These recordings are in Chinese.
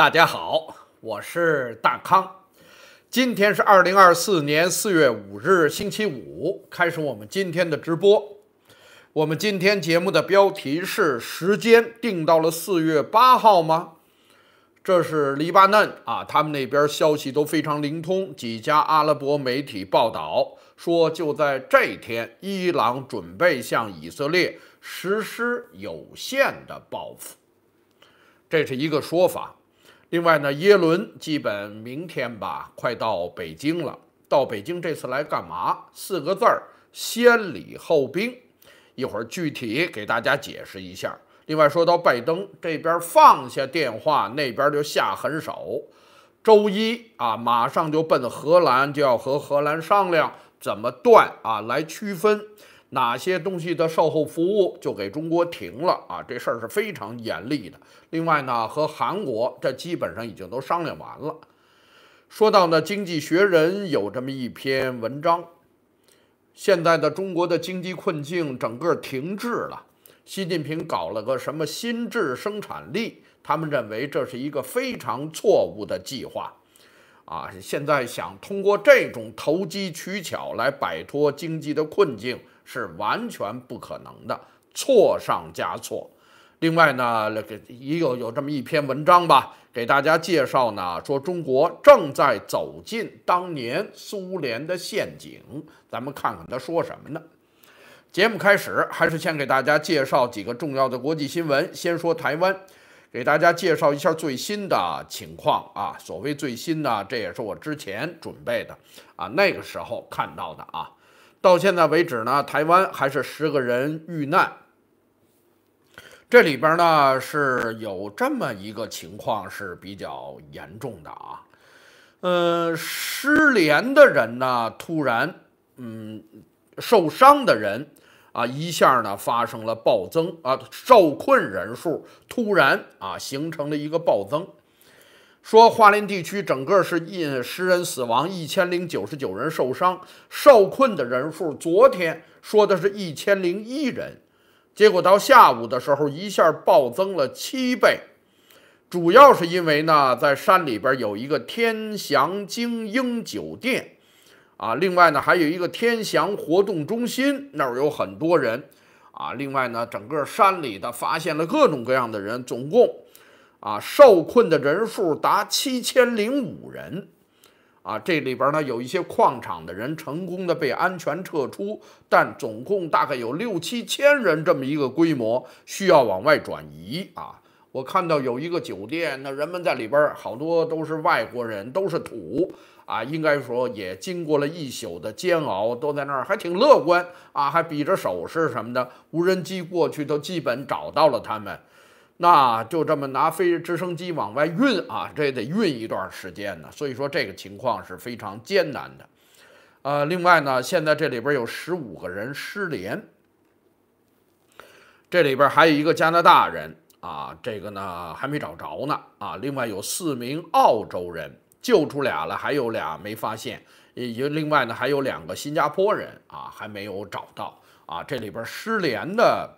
大家好，我是大康。今天是二零二四年四月五日，星期五，开始我们今天的直播。我们今天节目的标题是：时间定到了四月八号吗？这是黎巴嫩啊，他们那边消息都非常灵通，几家阿拉伯媒体报道说，就在这天，伊朗准备向以色列实施有限的报复，这是一个说法。另外呢，耶伦基本明天吧，快到北京了。到北京这次来干嘛？四个字儿：先礼后兵。一会儿具体给大家解释一下。另外说到拜登这边放下电话，那边就下狠手。周一啊，马上就奔荷兰，就要和荷兰商量怎么断啊，来区分。哪些东西的售后服务就给中国停了啊？这事儿是非常严厉的。另外呢，和韩国这基本上已经都商量完了。说到呢，《经济学人》有这么一篇文章，现在的中国的经济困境整个停滞了。习近平搞了个什么新质生产力，他们认为这是一个非常错误的计划。啊，现在想通过这种投机取巧来摆脱经济的困境。是完全不可能的，错上加错。另外呢，那个也有有这么一篇文章吧，给大家介绍呢，说中国正在走进当年苏联的陷阱。咱们看看他说什么呢？节目开始，还是先给大家介绍几个重要的国际新闻。先说台湾，给大家介绍一下最新的情况啊。所谓最新呢，这也是我之前准备的啊，那个时候看到的啊。到现在为止呢，台湾还是十个人遇难。这里边呢是有这么一个情况是比较严重的啊，嗯，失联的人呢突然嗯受伤的人啊一下呢发生了暴增啊，受困人数突然啊形成了一个暴增。说桦林地区整个是因十人死亡，一千零九十九人受伤，受困的人数昨天说的是一千零一人，结果到下午的时候一下暴增了七倍，主要是因为呢，在山里边有一个天祥精英酒店，啊，另外呢还有一个天祥活动中心，那儿有很多人，啊，另外呢整个山里的发现了各种各样的人，总共。啊，受困的人数达七千零五人，啊，这里边呢有一些矿场的人成功的被安全撤出，但总共大概有六七千人这么一个规模需要往外转移啊。我看到有一个酒店，那人们在里边好多都是外国人，都是土啊，应该说也经过了一宿的煎熬，都在那儿还挺乐观啊，还比着手势什么的，无人机过去都基本找到了他们。那就这么拿飞直升机往外运啊，这也得运一段时间呢。所以说这个情况是非常艰难的。呃，另外呢，现在这里边有十五个人失联，这里边还有一个加拿大人啊，这个呢还没找着呢啊。另外有四名澳洲人救出俩了，还有俩没发现。也另外呢还有两个新加坡人啊还没有找到啊。这里边失联的，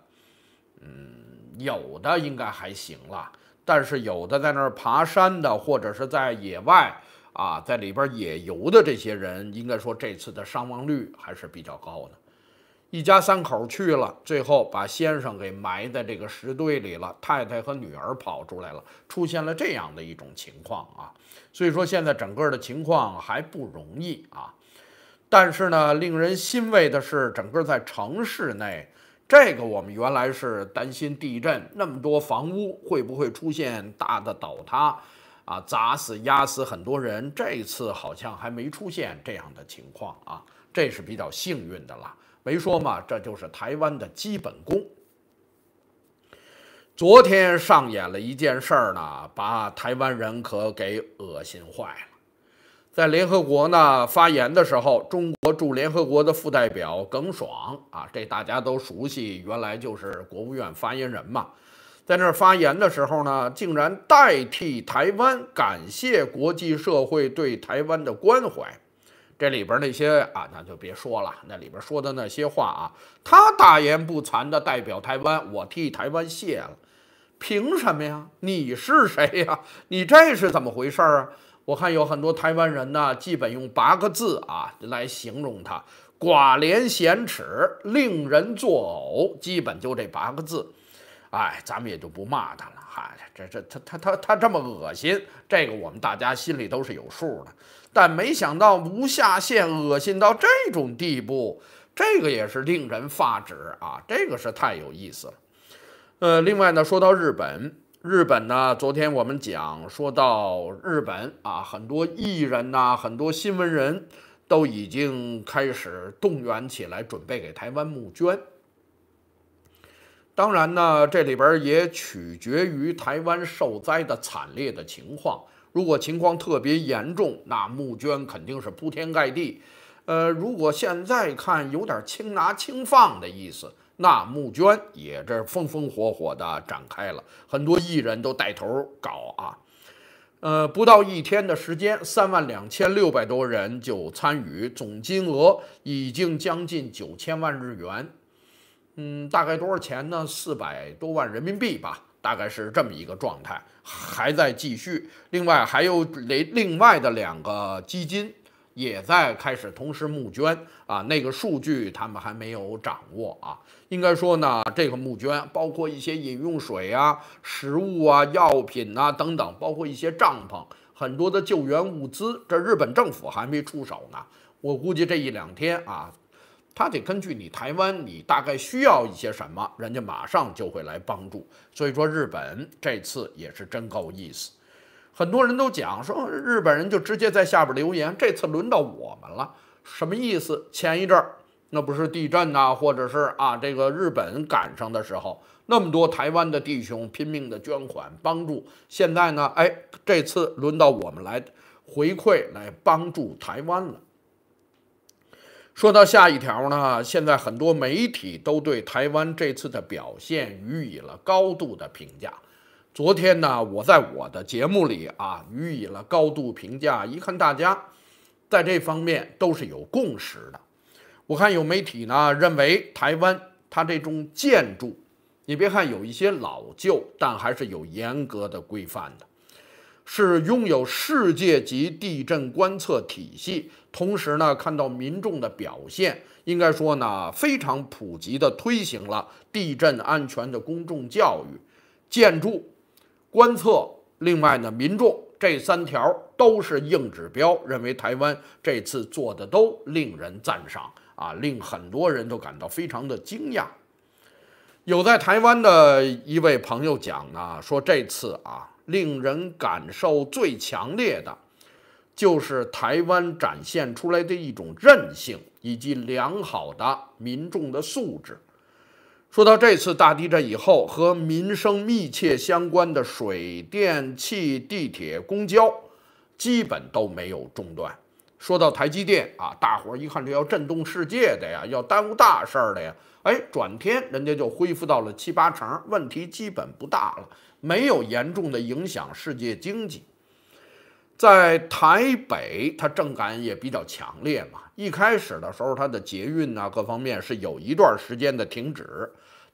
嗯。有的应该还行了，但是有的在那儿爬山的，或者是在野外啊，在里边野游的这些人，应该说这次的伤亡率还是比较高的。一家三口去了，最后把先生给埋在这个石堆里了，太太和女儿跑出来了，出现了这样的一种情况啊。所以说现在整个的情况还不容易啊。但是呢，令人欣慰的是，整个在城市内。这个我们原来是担心地震，那么多房屋会不会出现大的倒塌，啊，砸死压死很多人？这次好像还没出现这样的情况啊，这是比较幸运的了。没说嘛，这就是台湾的基本功。昨天上演了一件事儿呢，把台湾人可给恶心坏了。在联合国呢发言的时候，中国驻联合国的副代表耿爽啊，这大家都熟悉，原来就是国务院发言人嘛，在那儿发言的时候呢，竟然代替台湾感谢国际社会对台湾的关怀。这里边那些啊，那就别说了，那里边说的那些话啊，他大言不惭的代表台湾，我替台湾谢了。凭什么呀？你是谁呀？你这是怎么回事啊？我看有很多台湾人呢，基本用八个字啊来形容他：寡廉鲜耻，令人作呕。基本就这八个字。哎，咱们也就不骂他了。嗨，这这他他他他这么恶心，这个我们大家心里都是有数的。但没想到无下限，恶心到这种地步，这个也是令人发指啊！这个是太有意思了。呃，另外呢，说到日本，日本呢，昨天我们讲说到日本啊，很多艺人呐，很多新闻人都已经开始动员起来，准备给台湾募捐。当然呢，这里边也取决于台湾受灾的惨烈的情况。如果情况特别严重，那募捐肯定是铺天盖地。呃，如果现在看有点轻拿轻放的意思，那募捐也这风风火火的展开了，很多艺人都带头搞啊。呃，不到一天的时间，三万两千六百多人就参与，总金额已经将近九千万日元。嗯，大概多少钱呢？四百多万人民币吧，大概是这么一个状态，还在继续。另外还有另另外的两个基金也在开始同时募捐啊，那个数据他们还没有掌握啊。应该说呢，这个募捐包括一些饮用水啊、食物啊、药品啊等等，包括一些帐篷，很多的救援物资，这日本政府还没出手呢。我估计这一两天啊。他得根据你台湾，你大概需要一些什么，人家马上就会来帮助。所以说，日本这次也是真够意思。很多人都讲说，日本人就直接在下边留言，这次轮到我们了，什么意思？前一阵儿那不是地震呐，或者是啊这个日本赶上的时候，那么多台湾的弟兄拼命的捐款帮助，现在呢，哎，这次轮到我们来回馈，来帮助台湾了。说到下一条呢，现在很多媒体都对台湾这次的表现予以了高度的评价。昨天呢，我在我的节目里啊予以了高度评价。一看大家在这方面都是有共识的。我看有媒体呢认为台湾它这种建筑，你别看有一些老旧，但还是有严格的规范的。是拥有世界级地震观测体系，同时呢，看到民众的表现，应该说呢，非常普及的推行了地震安全的公众教育、建筑观测。另外呢，民众这三条都是硬指标，认为台湾这次做的都令人赞赏啊，令很多人都感到非常的惊讶。有在台湾的一位朋友讲呢，说这次啊。令人感受最强烈的，就是台湾展现出来的一种韧性以及良好的民众的素质。说到这次大地震以后，和民生密切相关的水电气、地铁、公交，基本都没有中断。说到台积电啊，大伙儿一看这要震动世界的呀，要耽误大事儿的呀，哎，转天人家就恢复到了七八成，问题基本不大了。没有严重的影响世界经济，在台北，它震感也比较强烈嘛。一开始的时候，它的捷运啊各方面是有一段时间的停止，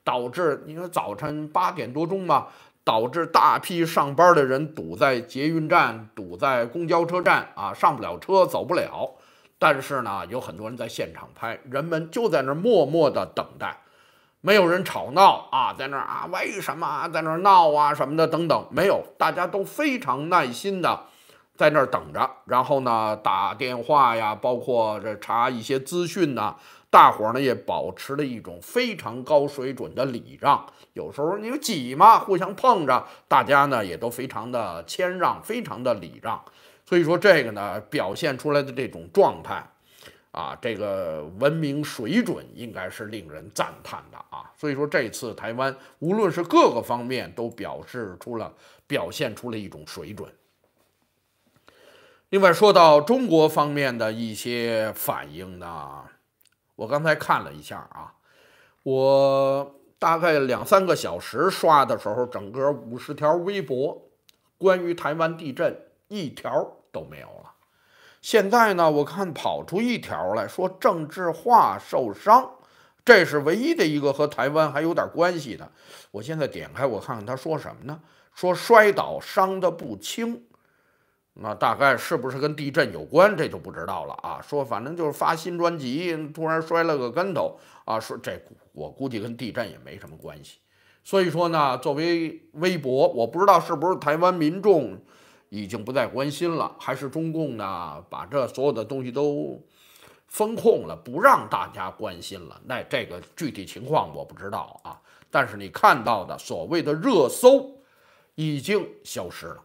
导致你说早晨八点多钟嘛，导致大批上班的人堵在捷运站、堵在公交车站啊，上不了车，走不了。但是呢，有很多人在现场拍，人们就在那儿默默的等待。没有人吵闹啊，在那儿啊，为什么在那儿闹啊什么的等等，没有，大家都非常耐心的在那儿等着，然后呢打电话呀，包括这查一些资讯呐，大伙儿呢也保持了一种非常高水准的礼让，有时候你们挤嘛，互相碰着，大家呢也都非常的谦让，非常的礼让，所以说这个呢表现出来的这种状态。啊，这个文明水准应该是令人赞叹的啊！所以说这次台湾无论是各个方面都表示出了表现出了一种水准。另外说到中国方面的一些反应呢，我刚才看了一下啊，我大概两三个小时刷的时候，整个五十条微博关于台湾地震一条都没有了。现在呢，我看跑出一条来说政治化受伤，这是唯一的一个和台湾还有点关系的。我现在点开我看看他说什么呢？说摔倒伤得不轻，那大概是不是跟地震有关？这就不知道了啊。说反正就是发新专辑，突然摔了个跟头啊。说这我估计跟地震也没什么关系。所以说呢，作为微博，我不知道是不是台湾民众已经不再关心了，还是中共呢把这所有的东西都封控了，不让大家关心了。那这个具体情况我不知道啊。但是你看到的所谓的热搜已经消失了。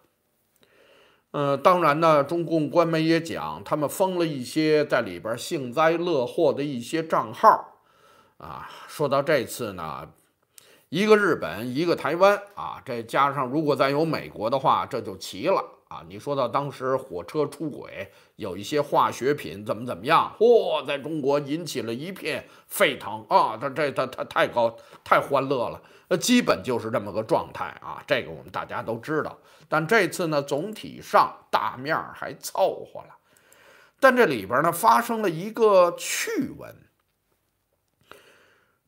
呃，当然呢，中共官媒也讲，他们封了一些在里边幸灾乐祸的一些账号啊。说到这次呢。一个日本，一个台湾啊，这加上如果再有美国的话，这就齐了啊！你说到当时火车出轨，有一些化学品怎么怎么样，嚯，在中国引起了一片沸腾啊！他这他他太高太欢乐了，呃基本就是这么个状态啊！这个我们大家都知道。但这次呢，总体上大面还凑合了，但这里边呢发生了一个趣闻。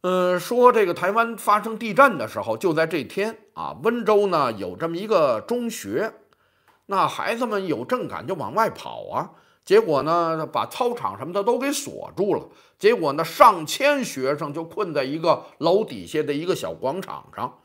嗯，说这个台湾发生地震的时候，就在这天啊，温州呢有这么一个中学，那孩子们有震感就往外跑啊，结果呢把操场什么的都给锁住了，结果呢上千学生就困在一个楼底下的一个小广场上，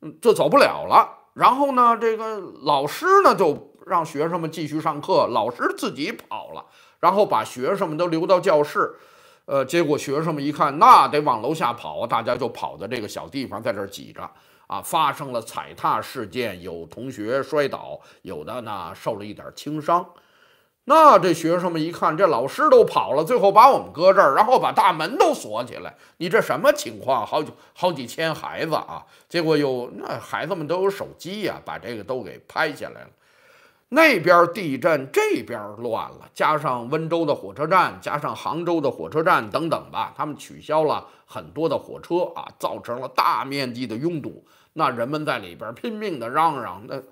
嗯，就走不了了。然后呢，这个老师呢就让学生们继续上课，老师自己跑了，然后把学生们都留到教室。呃，结果学生们一看，那得往楼下跑，大家就跑到这个小地方，在这儿挤着啊，发生了踩踏事件，有同学摔倒，有的呢受了一点轻伤。那这学生们一看，这老师都跑了，最后把我们搁这儿，然后把大门都锁起来，你这什么情况？好几好几千孩子啊，结果有那孩子们都有手机呀，把这个都给拍下来了。那边地震，这边乱了，加上温州的火车站，加上杭州的火车站等等吧，他们取消了很多的火车啊，造成了大面积的拥堵。那人们在里边拼命的嚷嚷。那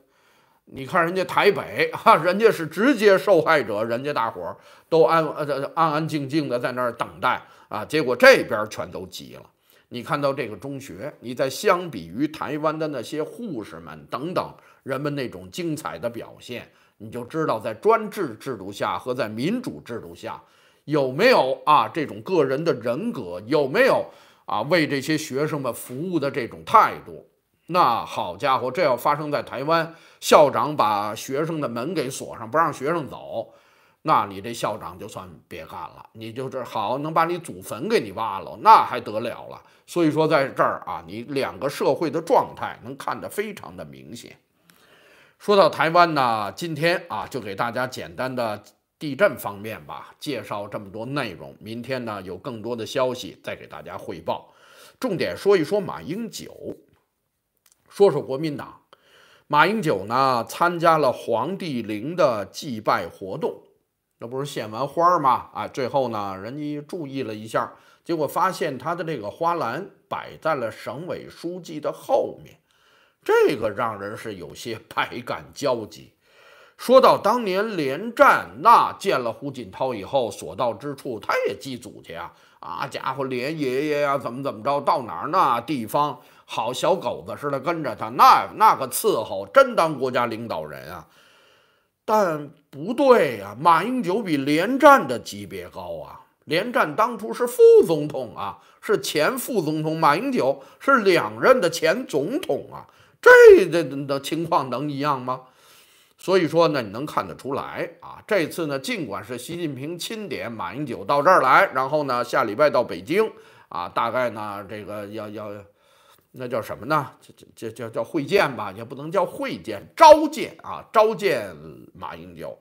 你看人家台北哈，人家是直接受害者，人家大伙儿都安呃安安静静的在那儿等待啊，结果这边全都急了。你看到这个中学，你在相比于台湾的那些护士们等等。人们那种精彩的表现，你就知道在专制制度下和在民主制度下有没有啊这种个人的人格，有没有啊为这些学生们服务的这种态度？那好家伙，这要发生在台湾，校长把学生的门给锁上，不让学生走，那你这校长就算别干了，你就这好能把你祖坟给你挖了，那还得了了？所以说在这儿啊，你两个社会的状态能看得非常的明显。说到台湾呢，今天啊就给大家简单的地震方面吧介绍这么多内容。明天呢有更多的消息再给大家汇报。重点说一说马英九，说说国民党。马英九呢参加了黄帝陵的祭拜活动，那不是献完花吗？啊，最后呢人家注意了一下，结果发现他的这个花篮摆在了省委书记的后面。这个让人是有些百感交集。说到当年连战，那见了胡锦涛以后，所到之处他也祭祖去啊！啊家伙，连爷爷呀，怎么怎么着，到哪儿那地方好小狗子似的跟着他，那那个伺候，真当国家领导人啊！但不对呀，马英九比连战的级别高啊！连战当初是副总统啊，是前副总统，马英九是两任的前总统啊。这这的情况能一样吗？所以说呢，你能看得出来啊。这次呢，尽管是习近平钦点马英九到这儿来，然后呢，下礼拜到北京啊，大概呢，这个要要，那叫什么呢？这这这叫叫会见吧，也不能叫会见，召见啊，召见马英九。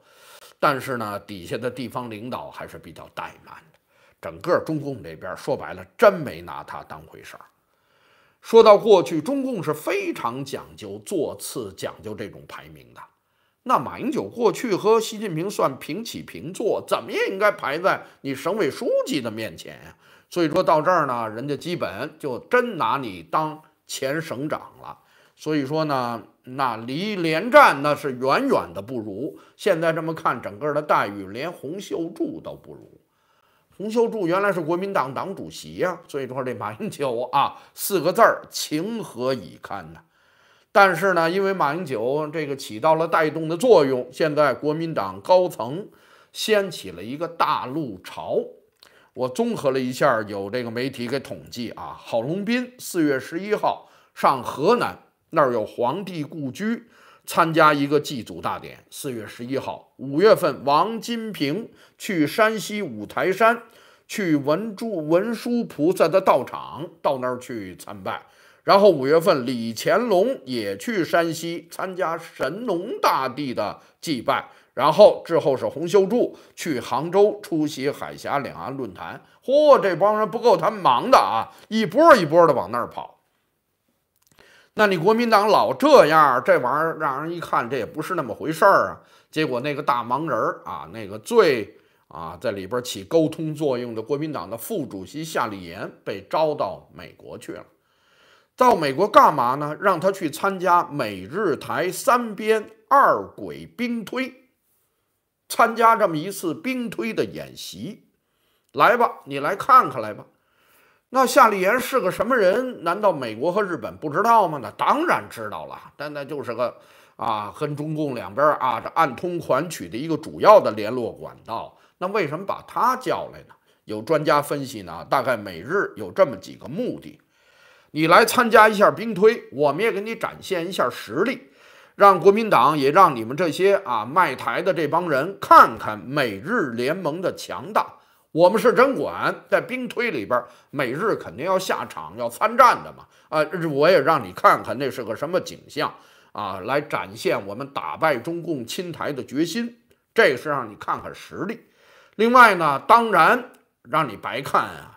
但是呢，底下的地方领导还是比较怠慢的，整个中共这边说白了，真没拿他当回事儿。说到过去，中共是非常讲究座次、讲究这种排名的。那马英九过去和习近平算平起平坐，怎么也应该排在你省委书记的面前呀。所以说到这儿呢，人家基本就真拿你当前省长了。所以说呢，那离连战那是远远的不如。现在这么看，整个的待遇连洪秀柱都不如。洪秀柱原来是国民党党主席呀，所以说这马英九啊四个字儿情何以堪呢？但是呢，因为马英九这个起到了带动的作用，现在国民党高层掀起了一个大陆潮。我综合了一下，有这个媒体给统计啊，郝龙斌四月十一号上河南，那儿有皇帝故居，参加一个祭祖大典。四月十一号，五月份王金平去山西五台山，去文殊文殊菩萨的道场，到那儿去参拜。然后五月份，李乾隆也去山西参加神农大帝的祭拜。然后之后是洪秀柱去杭州出席海峡两岸论坛。嚯，这帮人不够他们忙的啊！一波一波的往那儿跑。那你国民党老这样，这玩意儿让人一看，这也不是那么回事儿啊。结果那个大忙人儿啊，那个最啊在里边起沟通作用的国民党的副主席夏立言被招到美国去了。到美国干嘛呢？让他去参加美日台三边二轨兵推，参加这么一次兵推的演习。来吧，你来看看来吧。那夏立言是个什么人？难道美国和日本不知道吗？那当然知道了。但那就是个啊，跟中共两边啊这暗通款曲的一个主要的联络管道。那为什么把他叫来呢？有专家分析呢，大概美日有这么几个目的。你来参加一下兵推，我们也给你展现一下实力，让国民党也让你们这些啊卖台的这帮人看看美日联盟的强大。我们是真管，在兵推里边，美日肯定要下场要参战的嘛。啊，我也让你看看那是个什么景象啊，来展现我们打败中共侵台的决心。这是让你看看实力。另外呢，当然让你白看啊。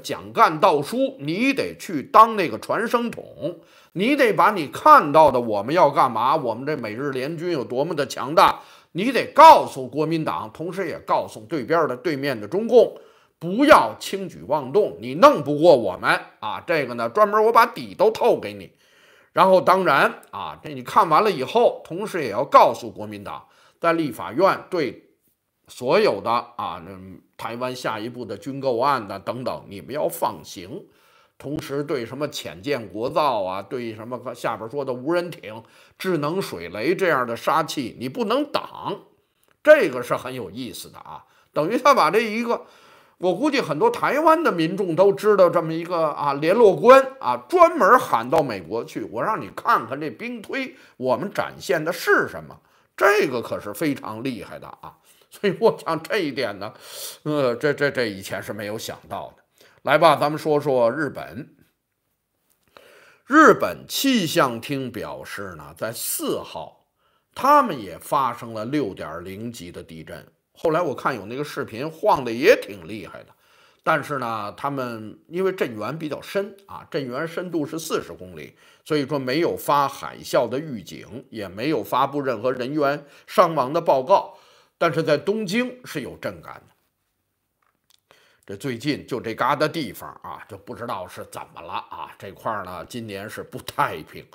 蒋干道书，你得去当那个传声筒，你得把你看到的我们要干嘛，我们这美日联军有多么的强大，你得告诉国民党，同时也告诉对边的对面的中共，不要轻举妄动，你弄不过我们啊！这个呢，专门我把底都透给你。然后当然啊，这你看完了以后，同时也要告诉国民党，在立法院对。所有的啊，那台湾下一步的军购案呢，等等，你们要放行。同时，对什么浅舰国造啊，对什么下边说的无人艇、智能水雷这样的杀器，你不能挡。这个是很有意思的啊，等于他把这一个，我估计很多台湾的民众都知道这么一个啊联络官啊，专门喊到美国去，我让你看看这兵推，我们展现的是什么。这个可是非常厉害的啊。所以我想这一点呢，呃，这这这以前是没有想到的。来吧，咱们说说日本。日本气象厅表示呢，在四号，他们也发生了六点零级的地震。后来我看有那个视频，晃的也挺厉害的。但是呢，他们因为震源比较深啊，震源深度是四十公里，所以说没有发海啸的预警，也没有发布任何人员伤亡的报告。但是在东京是有震感的。这最近就这嘎达地方啊，就不知道是怎么了啊。这块儿呢，今年是不太平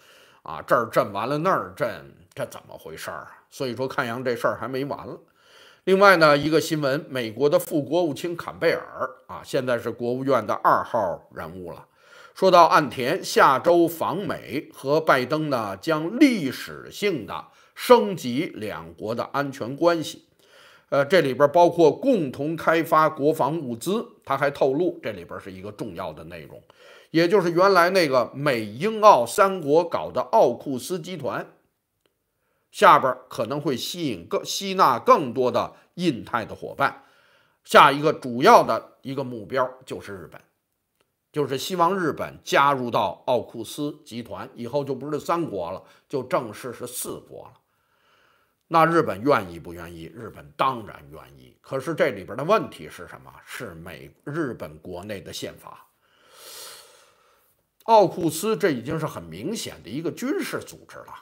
啊。这儿震完了那儿震，这怎么回事儿啊？所以说，看样这事儿还没完了。另外呢，一个新闻，美国的副国务卿坎贝尔啊，现在是国务院的二号人物了。说到岸田下周访美，和拜登呢将历史性的升级两国的安全关系。呃，这里边包括共同开发国防物资。他还透露，这里边是一个重要的内容，也就是原来那个美英澳三国搞的奥库斯集团，下边可能会吸引更吸纳更多的印太的伙伴。下一个主要的一个目标就是日本，就是希望日本加入到奥库斯集团，以后就不是三国了，就正式是四国了。那日本愿意不愿意？日本当然愿意。可是这里边的问题是什么？是美日本国内的宪法。奥库斯这已经是很明显的一个军事组织了。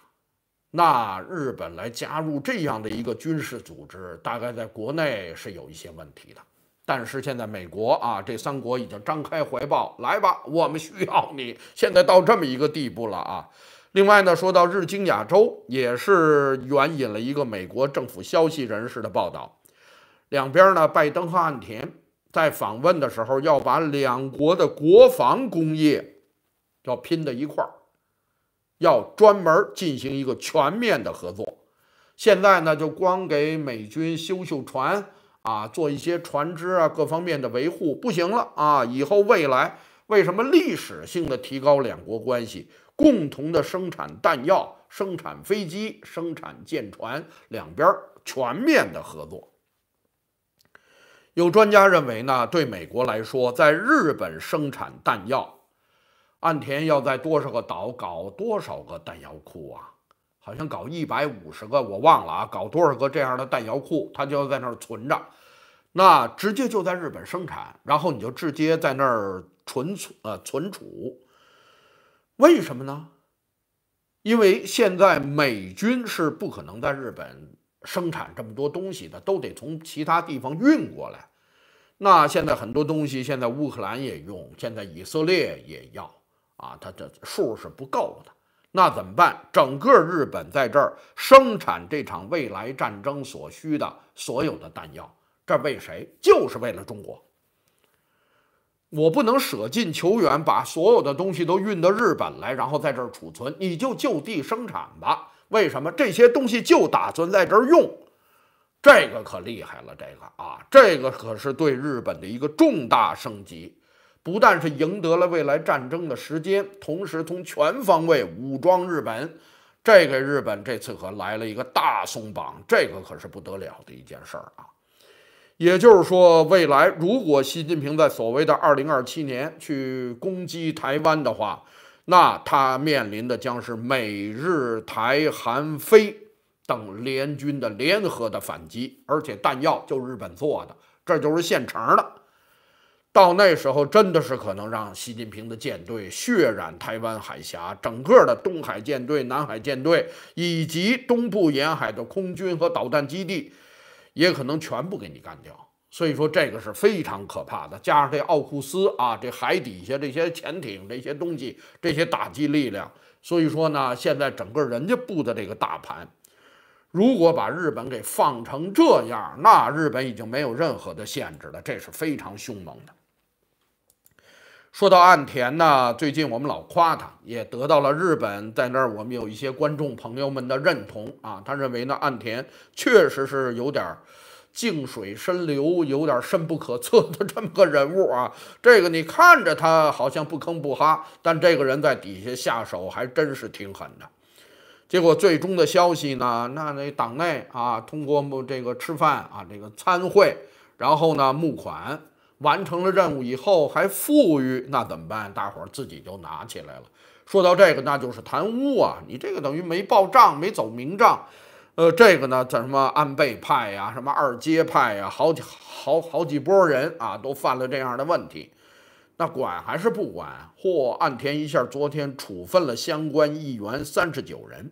那日本来加入这样的一个军事组织，大概在国内是有一些问题的。但是现在美国啊，这三国已经张开怀抱，来吧，我们需要你。现在到这么一个地步了啊。另外呢，说到日经亚洲，也是援引了一个美国政府消息人士的报道，两边呢，拜登和岸田在访问的时候要把两国的国防工业要拼在一块儿，要专门进行一个全面的合作。现在呢，就光给美军修修船啊，做一些船只啊各方面的维护不行了啊！以后未来为什么历史性的提高两国关系，共同的生产弹药、生产飞机、生产舰船，两边全面的合作？有专家认为呢，对美国来说，在日本生产弹药，岸田要在多少个岛搞多少个弹药库啊？好像搞一百五十个，我忘了啊，搞多少个这样的弹药库，他就要在那儿存着，那直接就在日本生产，然后你就直接在那儿存储呃存储。为什么呢？因为现在美军是不可能在日本生产这么多东西的，都得从其他地方运过来。那现在很多东西，现在乌克兰也用，现在以色列也要啊，它这数是不够的。那怎么办？整个日本在这儿生产这场未来战争所需的所有的弹药，这为谁？就是为了中国。我不能舍近求远，把所有的东西都运到日本来，然后在这儿储存，你就就地生产吧。为什么这些东西就打算在这儿用？这个可厉害了，这个啊，这个可是对日本的一个重大升级。不但是赢得了未来战争的时间，同时从全方位武装日本，这个日本这次可来了一个大松绑，这个可是不得了的一件事儿啊！也就是说，未来如果习近平在所谓的二零二七年去攻击台湾的话，那他面临的将是美日台韩菲等联军的联合的反击，而且弹药就日本做的，这就是现成的。到那时候，真的是可能让习近平的舰队血染台湾海峡，整个的东海舰队、南海舰队以及东部沿海的空军和导弹基地，也可能全部给你干掉。所以说，这个是非常可怕的。加上这奥库斯啊，这海底下这些潜艇、这些东西、这些打击力量，所以说呢，现在整个人家布的这个大盘，如果把日本给放成这样，那日本已经没有任何的限制了，这是非常凶猛的。说到岸田呢，最近我们老夸他，也得到了日本在那儿我们有一些观众朋友们的认同啊。他认为呢，岸田确实是有点静水深流、有点深不可测的这么个人物啊。这个你看着他好像不吭不哈，但这个人在底下下手还真是挺狠的。结果最终的消息呢，那那党内啊，通过这个吃饭啊，这个参会，然后呢募款。完成了任务以后还富裕，那怎么办？大伙儿自己就拿起来了。说到这个，那就是贪污啊！你这个等于没报账，没走明账。呃，这个呢，在什么安倍派呀，什么二阶派呀，好几好好几波人啊，都犯了这样的问题。那管还是不管？嚯，岸田一下昨天处分了相关议员三十九人，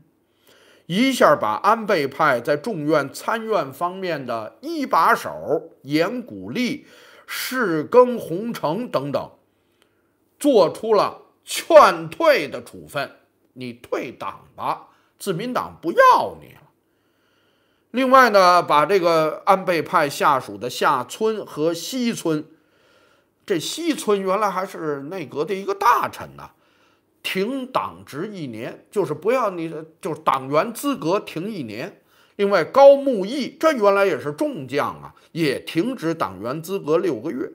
一下把安倍派在众院参院方面的一把手严古立。世耕弘成等等，做出了劝退的处分，你退党吧，自民党不要你了。另外呢，把这个安倍派下属的下村和西村，这西村原来还是内阁的一个大臣呢，停党职一年，就是不要你，就是党员资格停一年。另外，高木义这原来也是众将啊，也停止党员资格六个月。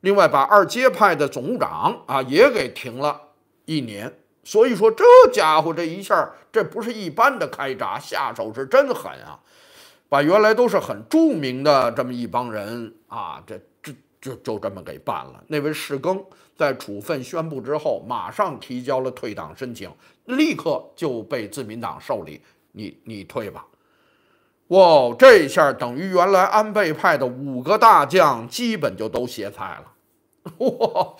另外，把二阶派的总务长啊也给停了一年。所以说，这家伙这一下，这不是一般的开闸，下手是真狠啊！把原来都是很著名的这么一帮人啊，这这就就这么给办了。那位世耕在处分宣布之后，马上提交了退党申请，立刻就被自民党受理，你你退吧。哇，这下等于原来安倍派的五个大将基本就都歇菜了。哇，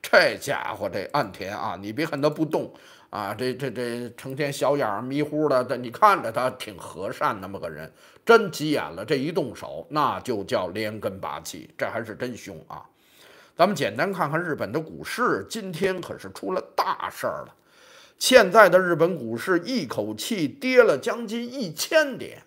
这家伙这岸田啊，你别看他不动啊，这这这成天小眼迷糊的，但你看着他挺和善那么个人，真急眼了。这一动手，那就叫连根拔起，这还是真凶啊。咱们简单看看日本的股市，今天可是出了大事儿了。现在的日本股市一口气跌了将近一千点。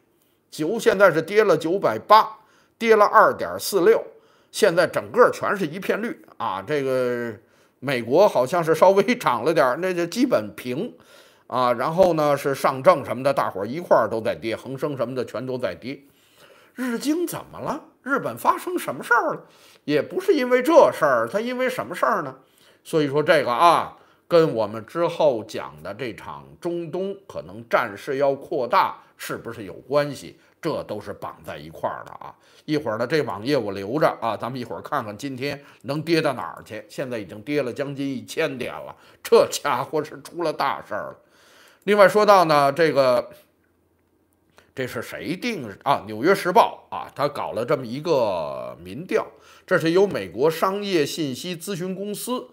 九现在是跌了九百八，跌了二点四六，现在整个全是一片绿啊。这个美国好像是稍微 涨了点，那就基本平啊。然后呢是上证什么的，大伙儿一块儿都在跌，恒生什么的全都在跌。日经怎么了？日本发生什么事儿了？也不是因为这事儿，它因为什么事儿呢？所以说这个啊，跟我们之后讲的这场中东可能战事要扩大，是不是有关系？这都是绑在一块儿的啊！一会儿呢，这网页我留着啊，咱们一会儿看看今天能跌到哪儿去。现在已经跌了将近一千点了，这家伙是出了大事儿了。另外说到呢，这个这是谁定啊？《纽约时报》啊，他搞了这么一个民调，这是由美国商业信息咨询公司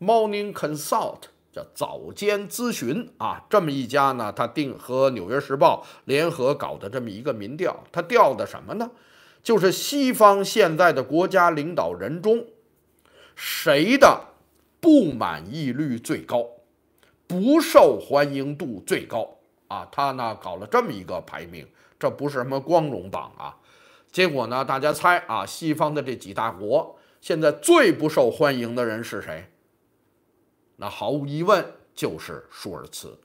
Morning Consult。叫早间咨询啊，这么一家呢，他定和《纽约时报》联合搞的这么一个民调，他调的什么呢？就是西方现在的国家领导人中，谁的不满意率最高，不受欢迎度最高啊？他呢搞了这么一个排名，这不是什么光荣榜啊。结果呢，大家猜啊，西方的这几大国现在最不受欢迎的人是谁？那毫无疑问就是舒尔茨。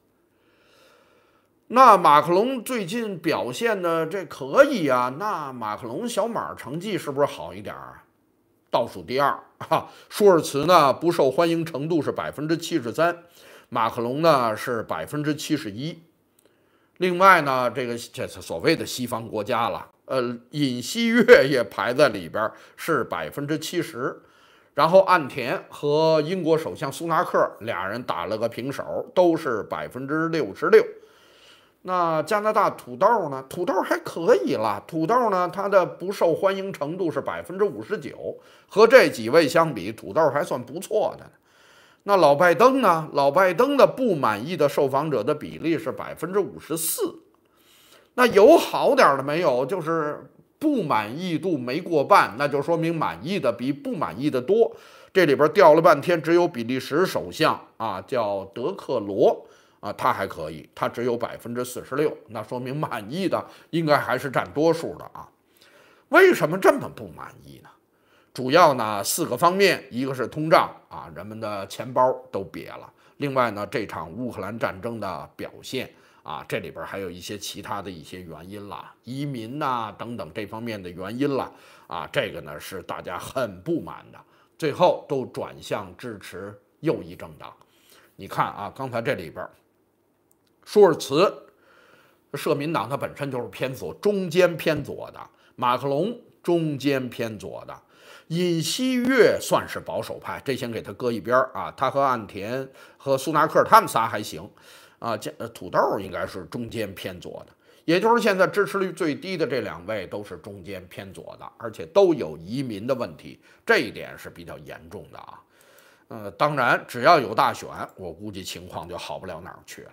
那马克龙最近表现的这可以啊，那马克龙小马成绩是不是好一点儿？倒数第二啊，舒尔茨呢不受欢迎程度是百分之七十三，马克龙呢是百分之七十一。另外呢，这个这是所谓的西方国家了，呃，尹锡悦也排在里边，是百分之七十。然后岸田和英国首相苏纳克俩人打了个平手，都是百分之六十六。那加拿大土豆呢？土豆还可以了。土豆呢，它的不受欢迎程度是百分之五十九，和这几位相比，土豆还算不错的。那老拜登呢？老拜登的不满意的受访者的比例是百分之五十四。那有好点的没有？就是。不满意度没过半，那就说明满意的比不满意的多。这里边调了半天，只有比利时首相啊，叫德克罗啊，他还可以，他只有百分之四十六，那说明满意的应该还是占多数的啊。为什么这么不满意呢？主要呢四个方面，一个是通胀啊，人们的钱包都瘪了；另外呢，这场乌克兰战争的表现。啊，这里边还有一些其他的一些原因啦，移民呐等等这方面的原因啦。啊，这个呢是大家很不满的，最后都转向支持右翼政党。你看啊，刚才这里边，舒尔茨，社民党它本身就是偏左，中间偏左的；马克龙中间偏左的；尹锡悦算是保守派，这先给他搁一边啊。他和岸田和苏纳克他们仨还行。啊，这土豆应该是中间偏左的，也就是现在支持率最低的这两位都是中间偏左的，而且都有移民的问题，这一点是比较严重的啊。呃，当然，只要有大选，我估计情况就好不了哪儿去了。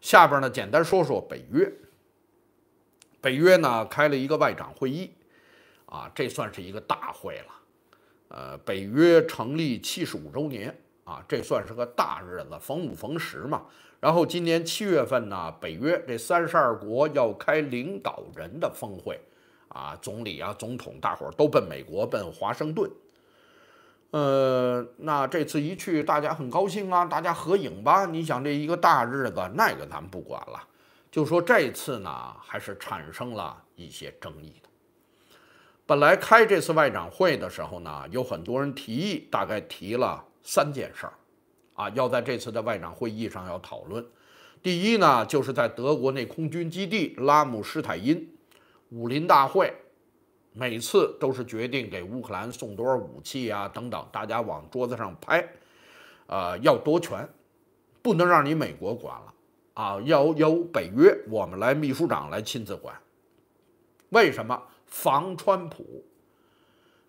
下边呢，简单说说北约。北约呢开了一个外长会议，啊，这算是一个大会了。呃，北约成立七十五周年。啊，这算是个大日子，逢五逢十嘛。然后今年七月份呢，北约这三十二国要开领导人的峰会，啊，总理啊、总统，大伙儿都奔美国，奔华盛顿。呃，那这次一去，大家很高兴啊，大家合影吧。你想这一个大日子，那个咱不管了，就说这次呢，还是产生了一些争议的。本来开这次外长会的时候呢，有很多人提议，大概提了。三件事儿，啊，要在这次的外长会议上要讨论。第一呢，就是在德国那空军基地拉姆施泰因武林大会，每次都是决定给乌克兰送多少武器啊等等，大家往桌子上拍，呃，要夺权，不能让你美国管了啊，要由北约我们来秘书长来亲自管。为什么？防川普。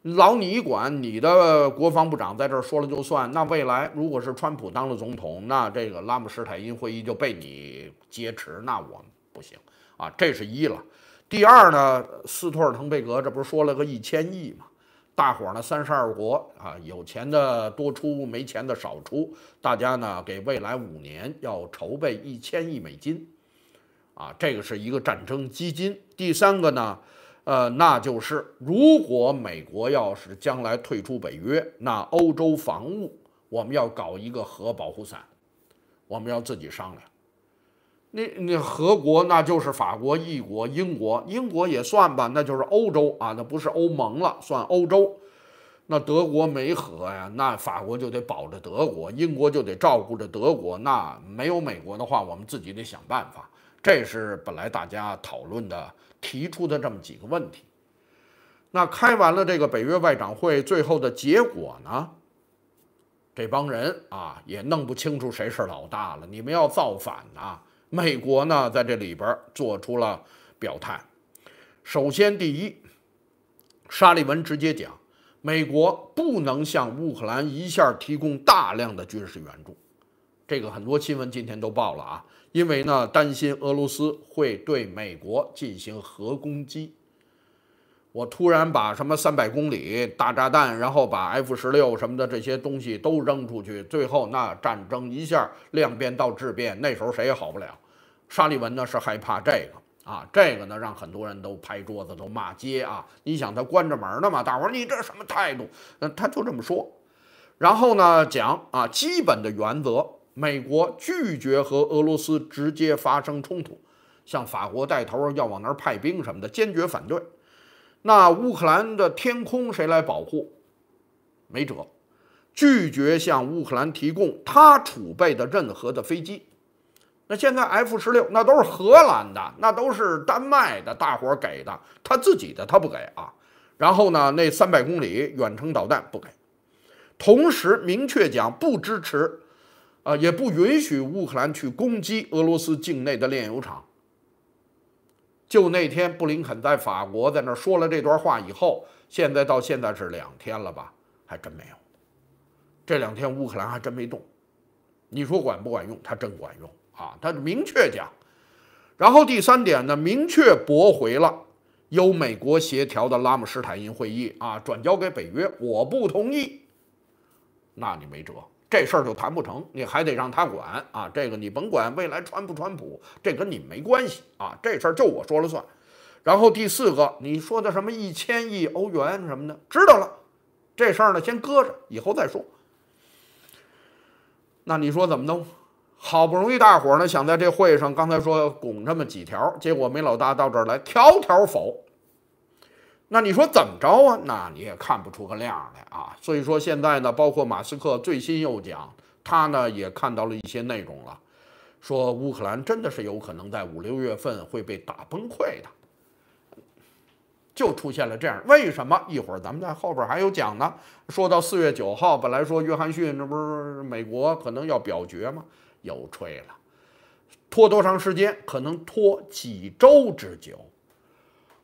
老你管，你的国防部长在这儿说了就算。那未来如果是川普当了总统，那这个拉姆施泰因会议就被你劫持，那我不行啊。这是一了。第二呢，斯托尔滕贝格这不是说了个一千亿吗？大伙儿呢，三十二国啊，有钱的多出，没钱的少出，大家呢给未来五年要筹备一千亿美金，啊，这个是一个战争基金。第三个呢？呃，那就是如果美国要是将来退出北约，那欧洲防务我们要搞一个核保护伞，我们要自己商量。那那核国那就是法国、意国、英国，英国也算吧，那就是欧洲啊，那不是欧盟了，算欧洲。那德国没核呀，那法国就得保着德国，英国就得照顾着德国。那没有美国的话，我们自己得想办法。这是本来大家讨论的、提出的这么几个问题。那开完了这个北约外长会，最后的结果呢？这帮人啊，也弄不清楚谁是老大了。你们要造反呐！美国呢，在这里边做出了表态。首先，第一，沙利文直接讲。美国不能向乌克兰一下提供大量的军事援助，这个很多新闻今天都报了啊，因为呢担心俄罗斯会对美国进行核攻击。我突然把什么三百公里大炸弹，然后把 F 十六什么的这些东西都扔出去，最后那战争一下量变到质变，那时候谁也好不了。沙利文呢是害怕这个。啊，这个呢，让很多人都拍桌子，都骂街啊！你想他关着门呢嘛？大伙儿，你这什么态度？那他就这么说。然后呢，讲啊，基本的原则，美国拒绝和俄罗斯直接发生冲突，像法国带头要往那儿派兵什么的，坚决反对。那乌克兰的天空谁来保护？没辙，拒绝向乌克兰提供他储备的任何的飞机。那现在 F 十六那都是荷兰的，那都是丹麦的，大伙儿给的，他自己的他不给啊。然后呢，那三百公里远程导弹不给，同时明确讲不支持，啊，也不允许乌克兰去攻击俄罗斯境内的炼油厂。就那天布林肯在法国在那说了这段话以后，现在到现在是两天了吧？还真没有，这两天乌克兰还真没动。你说管不管用？他真管用。啊，他明确讲，然后第三点呢，明确驳回了由美国协调的拉姆施坦因会议啊，转交给北约，我不同意，那你没辙，这事儿就谈不成，你还得让他管啊，这个你甭管未来川不川普，这跟你没关系啊，这事儿就我说了算。然后第四个，你说的什么一千亿欧元什么的，知道了，这事儿呢先搁着，以后再说。那你说怎么弄？好不容易大伙儿呢想在这会上，刚才说拱这么几条，结果梅老大到这儿来条条否。那你说怎么着啊？那你也看不出个亮来啊。所以说现在呢，包括马斯克最新又讲，他呢也看到了一些内容了，说乌克兰真的是有可能在五六月份会被打崩溃的，就出现了这样。为什么？一会儿咱们在后边还有讲呢。说到四月九号，本来说约翰逊这不是美国可能要表决吗？又吹了，拖多长时间？可能拖几周之久。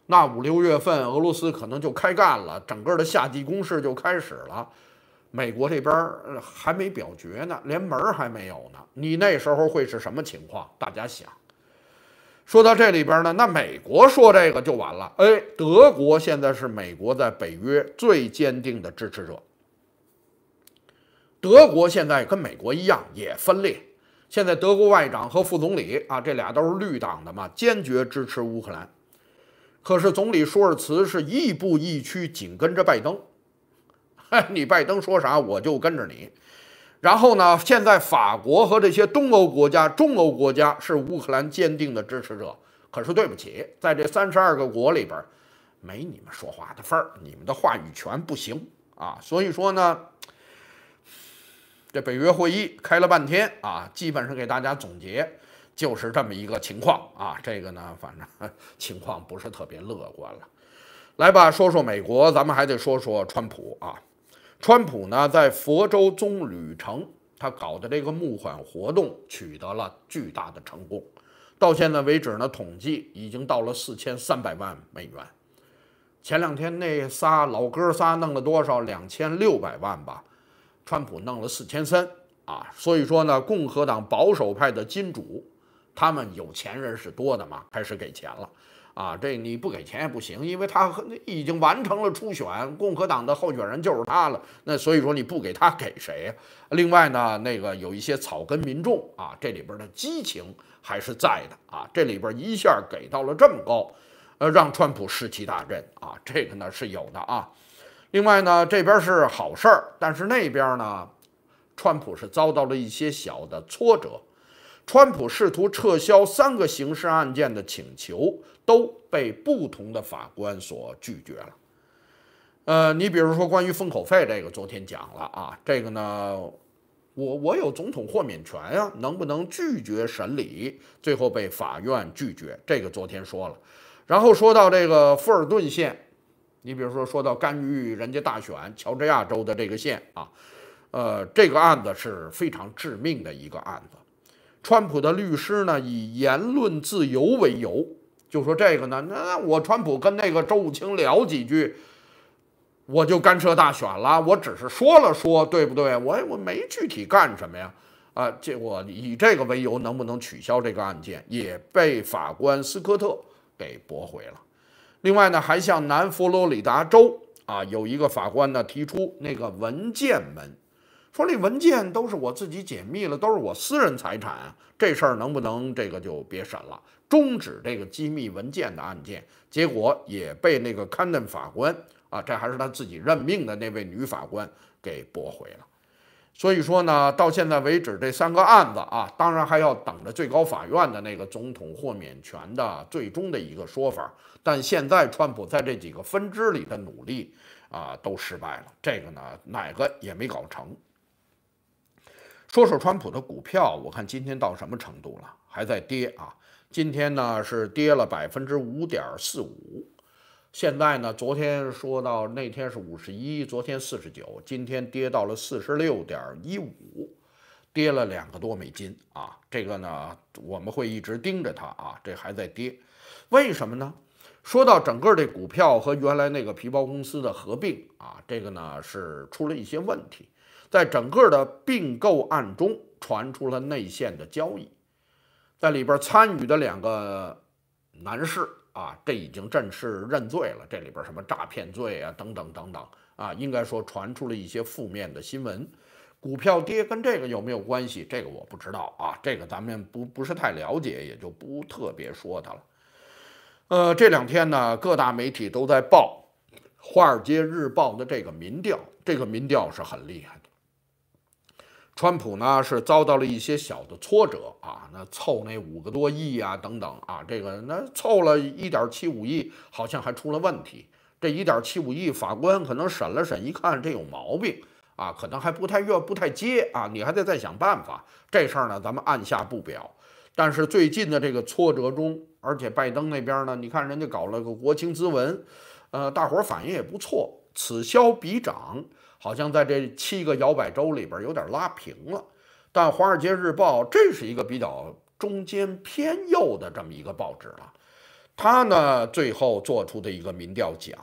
那五六月份，俄罗斯可能就开干了，整个的夏季攻势就开始了。美国这边还没表决呢，连门还没有呢。你那时候会是什么情况？大家想。说到这里边呢，那美国说这个就完了。哎，德国现在是美国在北约最坚定的支持者。德国现在跟美国一样也分裂。现在德国外长和副总理啊，这俩都是绿党的嘛，坚决支持乌克兰。可是总理舒尔茨是亦步亦趋，紧跟着拜登。你拜登说啥，我就跟着你。然后呢，现在法国和这些东欧国家、中欧国家是乌克兰坚定的支持者。可是对不起，在这三十二个国里边，没你们说话的份儿，你们的话语权不行啊。所以说呢。这北约会议开了半天啊，基本上给大家总结就是这么一个情况啊。这个呢，反正 情况不是特别乐观了。来吧，说说美国，咱们还得说说川普啊。川普呢，在佛州棕榈城，他搞的这个募款活动取得了巨大的成功。到现在为止呢，统计已经到了四千三百万美元。前两天那仨老哥仨弄了多少？两千六百万吧。川普弄了四千三啊，所以说呢，共和党保守派的金主，他们有钱人是多的嘛，开始给钱了啊。这你不给钱也不行，因为他已经完成了初选，共和党的候选人就是他了。那所以说你不给他给谁？另外呢，那个有一些草根民众啊，这里边的激情还是在的啊。这里边一下给到了这么高呃，让川普士气大振啊，这个呢是有的啊。另外呢，这边是好事儿，但是那边呢，川普是遭到了一些小的挫折。川普试图撤销三个刑事案件的请求，都被不同的法官所拒绝了。呃，你比如说关于封口费这个，昨天讲了啊，这个呢，我我有总统豁免权呀，能不能拒绝审理？最后被法院拒绝，这个昨天说了。然后说到这个富尔顿县，你比如说说到干预人家大选，乔治亚州的这个县啊，呃，这个案子是非常致命的一个案子。川普的律师呢，以言论自由为由，就说这个呢，那我川普跟那个周武清聊几句，我就干涉大选了。我只是说了说，对不对？我我没具体干什么呀？啊，这我以这个为由，能不能取消这个案件，也被法官斯科特给驳回了。另外呢，还向南佛罗里达州啊，有一个法官呢提出那个文件门。说这文件都是我自己解密了，都是我私人财产，这事儿能不能这个就别审了，终止这个机密文件的案件？结果也被那个勘顿法官啊，这还是他自己任命的那位女法官给驳回了。所以说呢，到现在为止，这三个案子啊，当然还要等着最高法院的那个总统豁免权的最终的一个说法。但现在川普在这几个分支里的努力啊，都失败了，这个呢，哪个也没搞成。说说川普的股票，我看今天到什么程度了？还在跌啊！今天呢是跌了百分之五点四五。现在呢，昨天说到那天是五十一，昨天四十九，今天跌到了四十六点一五，跌了两个多美金啊！这个呢，我们会一直盯着它啊，这还在跌，为什么呢？说到整个这股票和原来那个皮包公司的合并啊，这个呢是出了一些问题。在整个的并购案中传出了内线的交易，在里边参与的两个男士啊，这已经正式认罪了。这里边什么诈骗罪啊，等等等等啊，应该说传出了一些负面的新闻。股票跌跟这个有没有关系？这个我不知道啊，这个咱们不不是太了解，也就不特别说它了。呃，这两天呢，各大媒体都在报《华尔街日报》的这个民调，这个民调是很厉害。川普呢是遭到了一些小的挫折啊，那凑那五个多亿啊等等啊，这个那凑了一点七五亿，好像还出了问题。这一点七五亿，法官可能审了审，一看这有毛病啊，可能还不太愿不太接啊，你还得再想办法。这事儿呢，咱们按下不表。但是最近的这个挫折中，而且拜登那边呢，你看人家搞了个国情咨文，呃，大伙儿反应也不错，此消彼长。好像在这七个摇摆州里边有点拉平了，但《华尔街日报》这是一个比较中间偏右的这么一个报纸了。他呢最后做出的一个民调讲，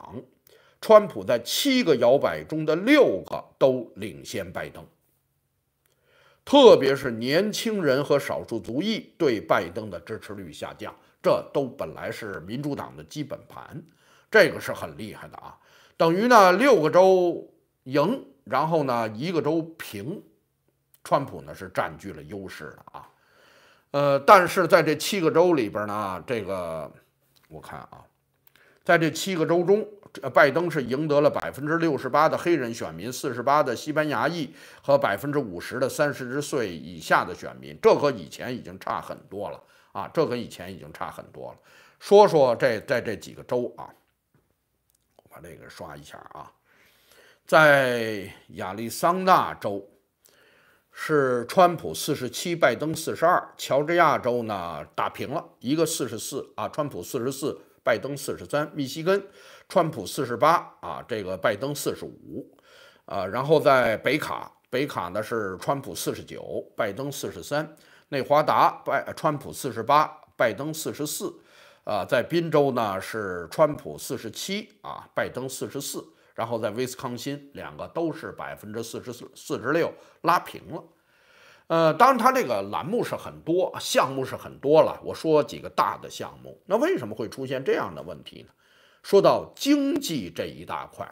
川普在七个摇摆中的六个都领先拜登，特别是年轻人和少数族裔对拜登的支持率下降，这都本来是民主党的基本盘，这个是很厉害的啊，等于呢六个州。赢，然后呢，一个州平，川普呢是占据了优势的啊，呃，但是在这七个州里边呢，这个我看啊，在这七个州中，拜登是赢得了百分之六十八的黑人选民，四十八的西班牙裔和百分之五十的三十岁以下的选民，这和以前已经差很多了啊，这和以前已经差很多了。说说这在这几个州啊，把这个刷一下啊。在亚利桑那州是川普四十七，拜登四十二。乔治亚州呢打平了，一个四十四啊，川普四十四，拜登四十三。密西根，川普四十八啊，这个拜登四十五啊。然后在北卡，北卡呢是川普四十九，拜登四十三。内华达，拜川普四十八，拜登四十四啊。在宾州呢是川普四十七啊，拜登四十四。然后在威斯康辛，两个都是百分之四十四、四十六拉平了。呃，当然它这个栏目是很多，项目是很多了。我说几个大的项目，那为什么会出现这样的问题呢？说到经济这一大块，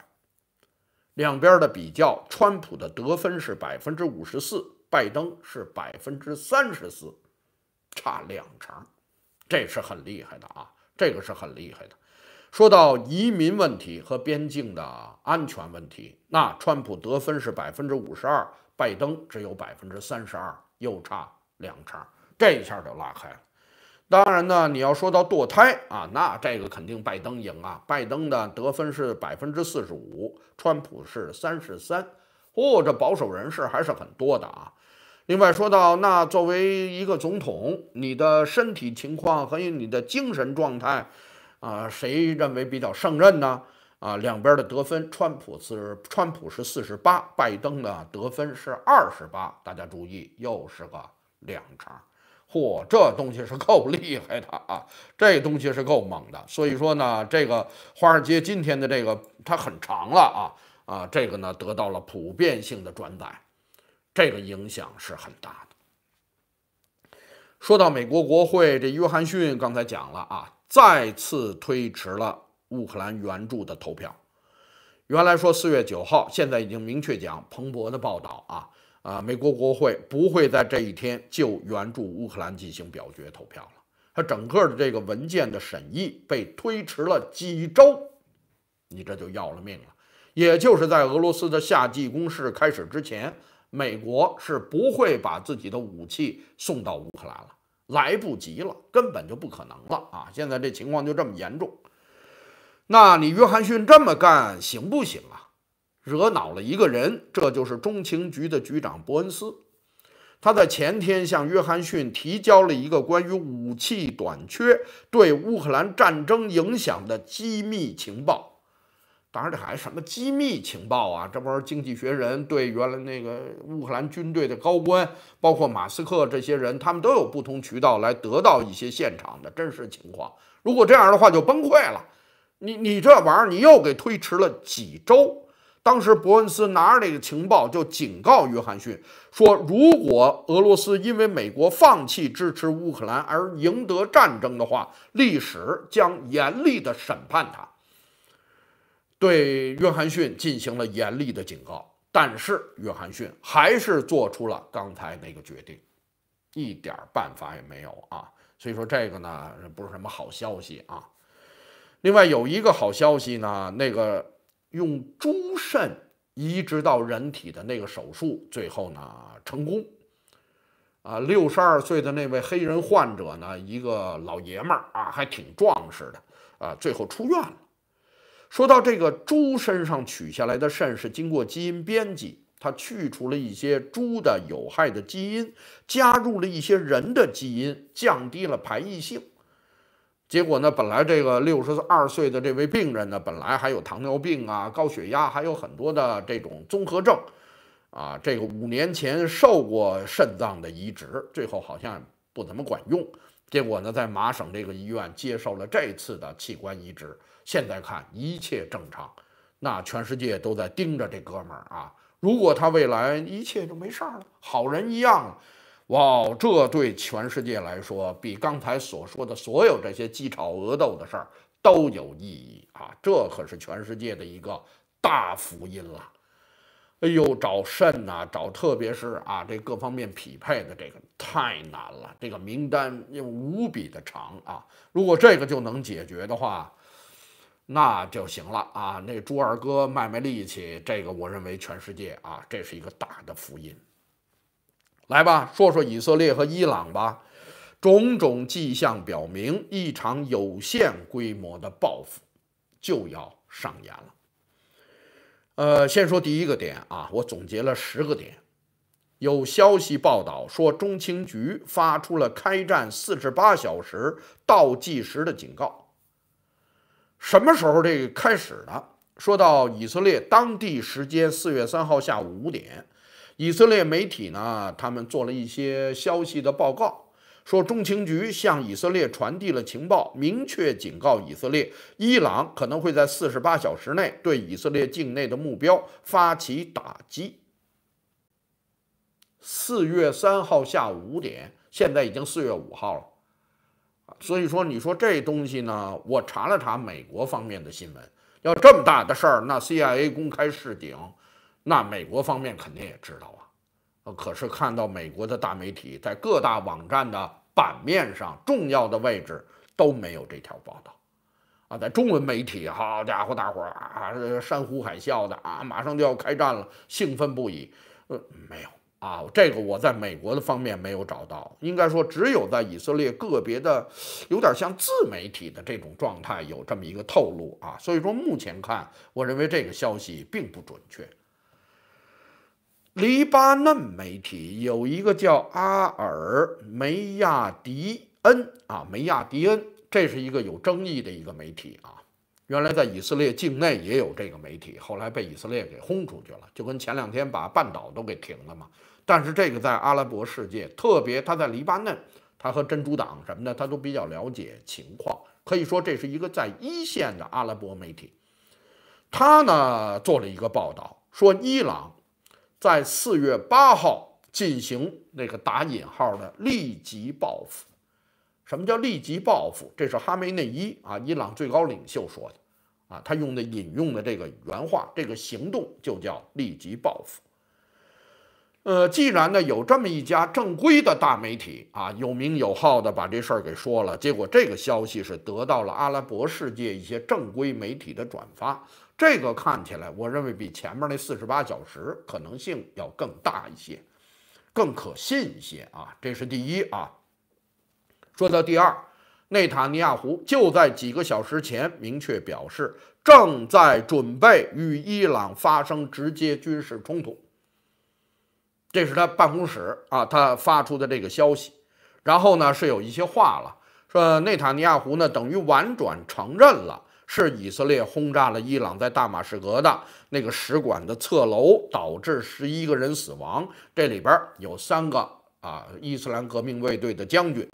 两边的比较，川普的得分是百分之五十四，拜登是百分之三十四，差两成，这是很厉害的啊。这个是很厉害的。说到移民问题和边境的安全问题，那川普得分是百分之五十二，拜登只有百分之三十二，又差两成，这一下就拉开了。当然呢，你要说到堕胎啊，那这个肯定拜登赢啊。拜登的得分是百分之四十五，川普是三十三，嚯，这保守人士还是很多的啊。另外说到，那作为一个总统，你的身体情况和你的精神状态。啊，谁认为比较胜任呢？啊，两边的得分，川普是川普是四十八，拜登的得分是二十八。大家注意，又是个两场，嚯，这东西是够厉害的啊，这东西是够猛的。所以说呢，这个华尔街今天的这个它很长了啊啊，这个呢得到了普遍性的转载，这个影响是很大的。说到美国国会，这约翰逊刚才讲了啊。再次推迟了乌克兰援助的投票。原来说四月九号，现在已经明确讲，彭博的报道啊啊，美国国会不会在这一天就援助乌克兰进行表决投票了。它整个的这个文件的审议被推迟了几周，你这就要了命了。也就是在俄罗斯的夏季攻势开始之前，美国是不会把自己的武器送到乌克兰了。来不及了，根本就不可能了啊！现在这情况就这么严重，那你约翰逊这么干行不行啊？惹恼了一个人，这就是中情局的局长伯恩斯。他在前天向约翰逊提交了一个关于武器短缺对乌克兰战争影响的机密情报。当然，这还什么机密情报啊？这不是《经济学人》对原来那个乌克兰军队的高官，包括马斯克这些人，他们都有不同渠道来得到一些现场的真实情况。如果这样的话，就崩溃了。你你这玩意儿，你又给推迟了几周。当时伯恩斯拿着这个情报就警告约翰逊说：“如果俄罗斯因为美国放弃支持乌克兰而赢得战争的话，历史将严厉地审判他。”对约翰逊进行了严厉的警告，但是约翰逊还是做出了刚才那个决定，一点办法也没有啊。所以说这个呢不是什么好消息啊。另外有一个好消息呢，那个用猪肾移植到人体的那个手术最后呢成功啊。六十二岁的那位黑人患者呢，一个老爷们儿啊，还挺壮实的啊，最后出院了。说到这个猪身上取下来的肾是经过基因编辑，它去除了一些猪的有害的基因，加入了一些人的基因，降低了排异性。结果呢，本来这个六十二岁的这位病人呢，本来还有糖尿病啊、高血压，还有很多的这种综合症啊。这个五年前受过肾脏的移植，最后好像不怎么管用。结果呢，在麻省这个医院接受了这次的器官移植。现在看一切正常，那全世界都在盯着这哥们儿啊！如果他未来一切就没事儿了，好人一样，哇，这对全世界来说，比刚才所说的所有这些鸡吵鹅斗的事儿都有意义啊！这可是全世界的一个大福音了。哎呦，找肾呐，找特别是啊，这各方面匹配的这个太难了，这个名单又无比的长啊！如果这个就能解决的话，那就行了啊！那朱二哥卖卖力气，这个我认为全世界啊，这是一个大的福音。来吧，说说以色列和伊朗吧。种种迹象表明，一场有限规模的报复就要上演了。呃，先说第一个点啊，我总结了十个点。有消息报道说，中情局发出了开战四十八小时倒计时的警告。什么时候这个开始的？说到以色列当地时间四月三号下午五点，以色列媒体呢，他们做了一些消息的报告，说中情局向以色列传递了情报，明确警告以色列，伊朗可能会在四十八小时内对以色列境内的目标发起打击。四月三号下午五点，现在已经四月五号了。所以说，你说这东西呢？我查了查美国方面的新闻，要这么大的事儿，那 CIA 公开示警，那美国方面肯定也知道啊。可是看到美国的大媒体在各大网站的版面上重要的位置都没有这条报道。啊，在中文媒体，好家伙，大伙儿啊，山呼海啸的啊，马上就要开战了，兴奋不已。呃，没有啊，这个我在美国的方面没有找到，应该说只有在以色列个别的，有点像自媒体的这种状态有这么一个透露啊。所以说目前看，我认为这个消息并不准确。黎巴嫩媒体有一个叫阿尔梅亚迪恩啊，梅亚迪恩。这是一个有争议的一个媒体啊，原来在以色列境内也有这个媒体，后来被以色列给轰出去了，就跟前两天把半岛都给停了嘛。但是这个在阿拉伯世界，特别他在黎巴嫩，他和真主党什么的，他都比较了解情况，可以说这是一个在一线的阿拉伯媒体。他呢做了一个报道，说伊朗在四月八号进行那个打引号的立即报复。什么叫立即报复？这是哈梅内伊啊，伊朗最高领袖说的，啊，他用的引用的这个原话，这个行动就叫立即报复。呃，既然呢有这么一家正规的大媒体啊，有名有号的把这事儿给说了，结果这个消息是得到了阿拉伯世界一些正规媒体的转发，这个看起来我认为比前面那四十八小时可能性要更大一些，更可信一些啊，这是第一啊。说到第二，内塔尼亚胡就在几个小时前明确表示，正在准备与伊朗发生直接军事冲突。这是他办公室啊，他发出的这个消息。然后呢，是有一些话了，说内塔尼亚胡呢等于婉转承认了，是以色列轰炸了伊朗在大马士革的那个使馆的侧楼，导致十一个人死亡，这里边有三个啊伊斯兰革命卫队的将军。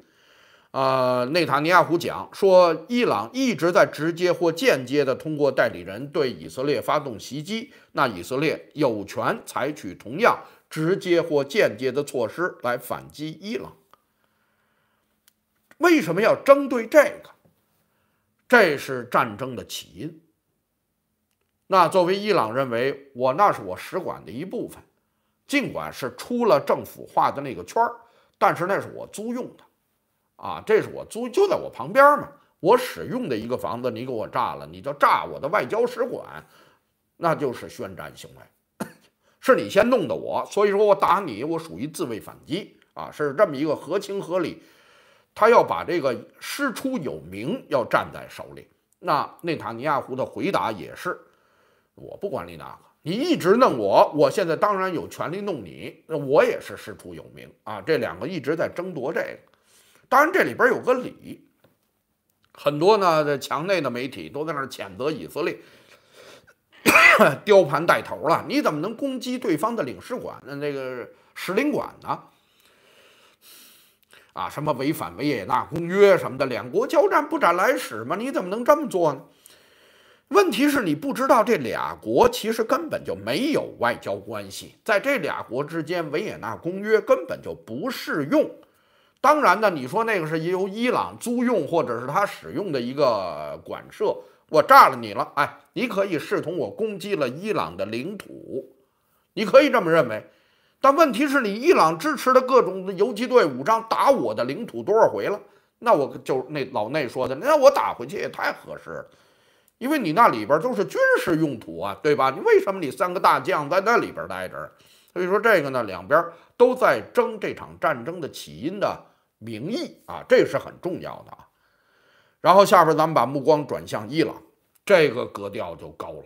呃，内塔尼亚胡讲说，伊朗一直在直接或间接的通过代理人对以色列发动袭击，那以色列有权采取同样直接或间接的措施来反击伊朗。为什么要针对这个？这是战争的起因。那作为伊朗认为，我那是我使馆的一部分，尽管是出了政府画的那个圈儿，但是那是我租用的。啊，这是我租，就在我旁边嘛。我使用的一个房子，你给我炸了，你就炸我的外交使馆，那就是宣战行为，是你先弄的我，所以说我打你，我属于自卫反击啊，是这么一个合情合理。他要把这个师出有名要站在手里。那内塔尼亚胡的回答也是，我不管你那个，你一直弄我，我现在当然有权利弄你，那我也是师出有名啊。这两个一直在争夺这个。当然，这里边有个理，很多呢这墙内的媒体都在那谴责以色列 雕盘带头了。你怎么能攻击对方的领事馆、那个使领馆呢？啊，什么违反维也纳公约什么的，两国交战不斩来使吗？你怎么能这么做呢？问题是你不知道，这俩国其实根本就没有外交关系，在这俩国之间，维也纳公约根本就不适用。当然呢，你说那个是由伊朗租用或者是他使用的一个馆舍，我炸了你了，哎，你可以视同我攻击了伊朗的领土，你可以这么认为。但问题是你伊朗支持的各种的游击队武装打我的领土多少回了？那我就那老内说的，那我打回去也太合适了，因为你那里边都是军事用途啊，对吧？你为什么你三个大将在那里边待着？所以说这个呢，两边都在争这场战争的起因的。名义啊，这是很重要的啊。然后下边咱们把目光转向伊朗，这个格调就高了。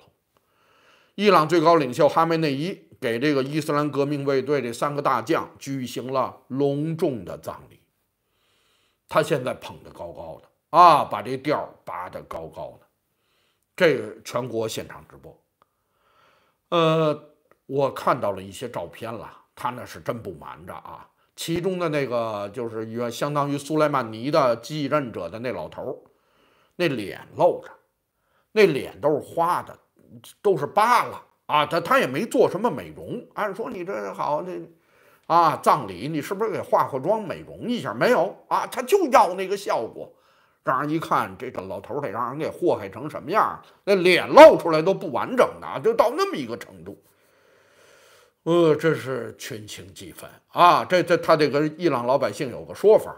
伊朗最高领袖哈梅内伊给这个伊斯兰革命卫队这三个大将举行了隆重的葬礼。他现在捧得高高的啊，把这调拔得高高的。这个全国现场直播。呃，我看到了一些照片了，他那是真不瞒着啊。其中的那个就是原相当于苏莱曼尼的继任者的那老头儿，那脸露着，那脸都是花的，都是疤了啊！他他也没做什么美容。按说你这好这啊，葬礼你是不是给化化妆美容一下？没有啊，他就要那个效果，让人一看这个老头得让人给祸害成什么样？那脸露出来都不完整的，就到那么一个程度。呃，这是群情激愤啊！这这，他得跟伊朗老百姓有个说法，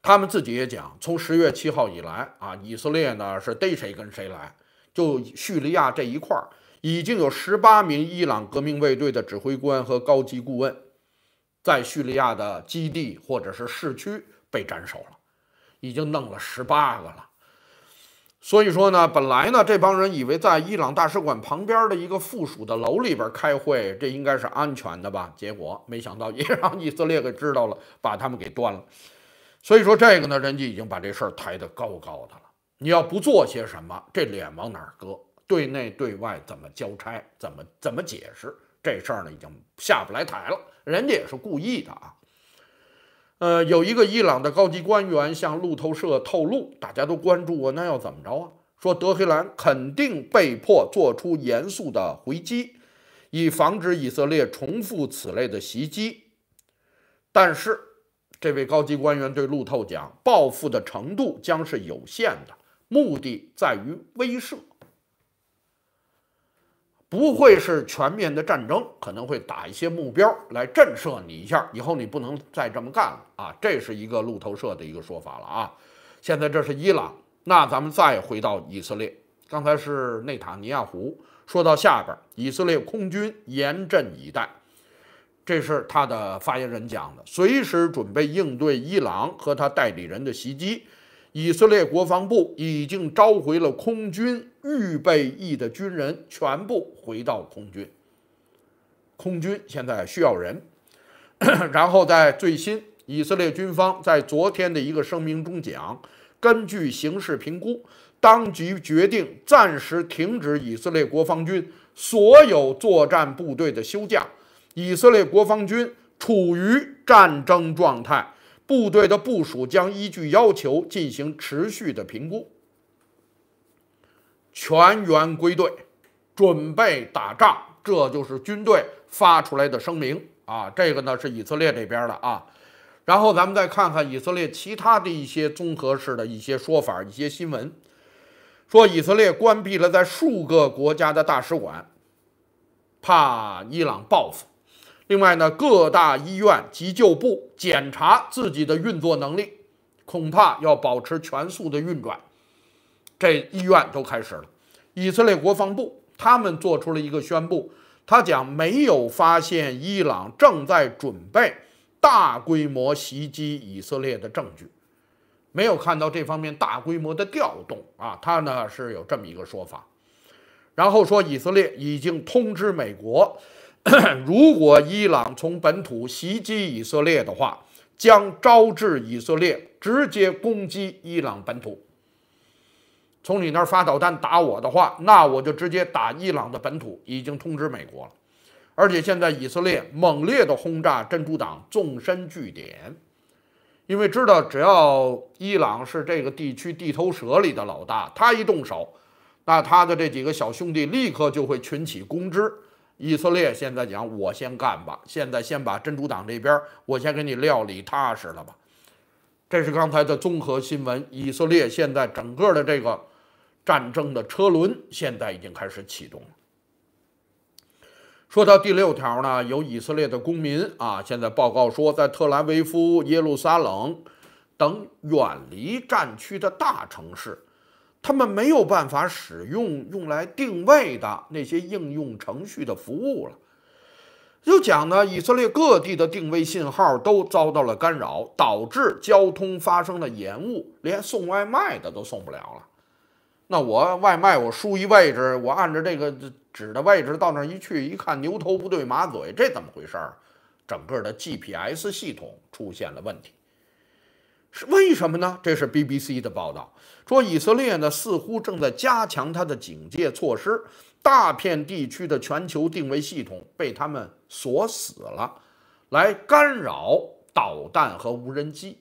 他们自己也讲，从十月七号以来啊，以色列呢是逮谁跟谁来，就叙利亚这一块，已经有十八名伊朗革命卫队的指挥官和高级顾问，在叙利亚的基地或者是市区被斩首了，已经弄了十八个了。所以说呢，本来呢，这帮人以为在伊朗大使馆旁边的一个附属的楼里边开会，这应该是安全的吧？结果没想到也让以色列给知道了，把他们给端了。所以说这个呢，人家已经把这事儿抬得高高的了。你要不做些什么，这脸往哪儿搁？对内对外怎么交差？怎么怎么解释？这事儿呢，已经下不来台了。人家也是故意的啊。呃，有一个伊朗的高级官员向路透社透露，大家都关注我，那要怎么着啊？说德黑兰肯定被迫做出严肃的回击，以防止以色列重复此类的袭击。但是，这位高级官员对路透讲，报复的程度将是有限的，目的在于威慑。不会是全面的战争，可能会打一些目标来震慑你一下，以后你不能再这么干了啊！这是一个路透社的一个说法了啊。现在这是伊朗，那咱们再回到以色列，刚才是内塔尼亚胡说到下边，以色列空军严阵以待，这是他的发言人讲的，随时准备应对伊朗和他代理人的袭击。以色列国防部已经召回了空军预备役的军人，全部回到空军。空军现在需要人。然后在最新，以色列军方在昨天的一个声明中讲，根据形势评估，当局决定暂时停止以色列国防军所有作战部队的休假，以色列国防军处于战争状态。部队的部署将依据要求进行持续的评估，全员归队，准备打仗。这就是军队发出来的声明啊！这个呢是以色列这边的啊。然后咱们再看看以色列其他的一些综合式的一些说法、一些新闻，说以色列关闭了在数个国家的大使馆，怕伊朗报复。另外呢，各大医院、急救部检查自己的运作能力，恐怕要保持全速的运转。这医院都开始了。以色列国防部他们做出了一个宣布，他讲没有发现伊朗正在准备大规模袭击以色列的证据，没有看到这方面大规模的调动啊。他呢是有这么一个说法，然后说以色列已经通知美国。如果伊朗从本土袭击以色列的话，将招致以色列直接攻击伊朗本土。从你那儿发导弹打我的话，那我就直接打伊朗的本土。已经通知美国了，而且现在以色列猛烈的轰炸珍珠党纵深据点，因为知道只要伊朗是这个地区地头蛇里的老大，他一动手，那他的这几个小兄弟立刻就会群起攻之。以色列现在讲，我先干吧。现在先把真主党这边，我先给你料理踏实了吧。这是刚才的综合新闻。以色列现在整个的这个战争的车轮，现在已经开始启动了。说到第六条呢，有以色列的公民啊，现在报告说，在特拉维夫、耶路撒冷等远离战区的大城市。他们没有办法使用用来定位的那些应用程序的服务了。就讲呢，以色列各地的定位信号都遭到了干扰，导致交通发生了延误，连送外卖的都送不了了。那我外卖我输一位置，我按照这个指的位置到那儿一去，一看牛头不对马嘴，这怎么回事儿？整个的 GPS 系统出现了问题。是为什么呢？这是 BBC 的报道说，以色列呢似乎正在加强它的警戒措施，大片地区的全球定位系统被他们锁死了，来干扰导弹和无人机。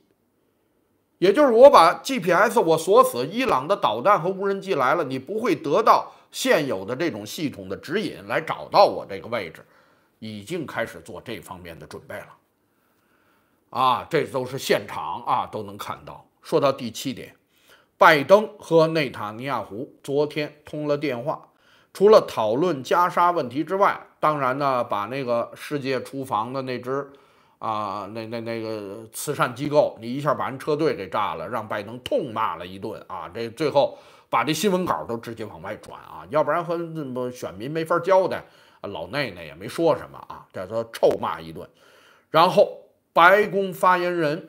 也就是我把 GPS 我锁死，伊朗的导弹和无人机来了，你不会得到现有的这种系统的指引来找到我这个位置，已经开始做这方面的准备了。啊，这都是现场啊，都能看到。说到第七点，拜登和内塔尼亚胡昨天通了电话，除了讨论加沙问题之外，当然呢，把那个世界厨房的那只啊，那那那个慈善机构，你一下把人车队给炸了，让拜登痛骂了一顿啊！这最后把这新闻稿都直接往外转啊，要不然和那么选民没法交代。老内呢也没说什么啊，叫他臭骂一顿。然后白宫发言人，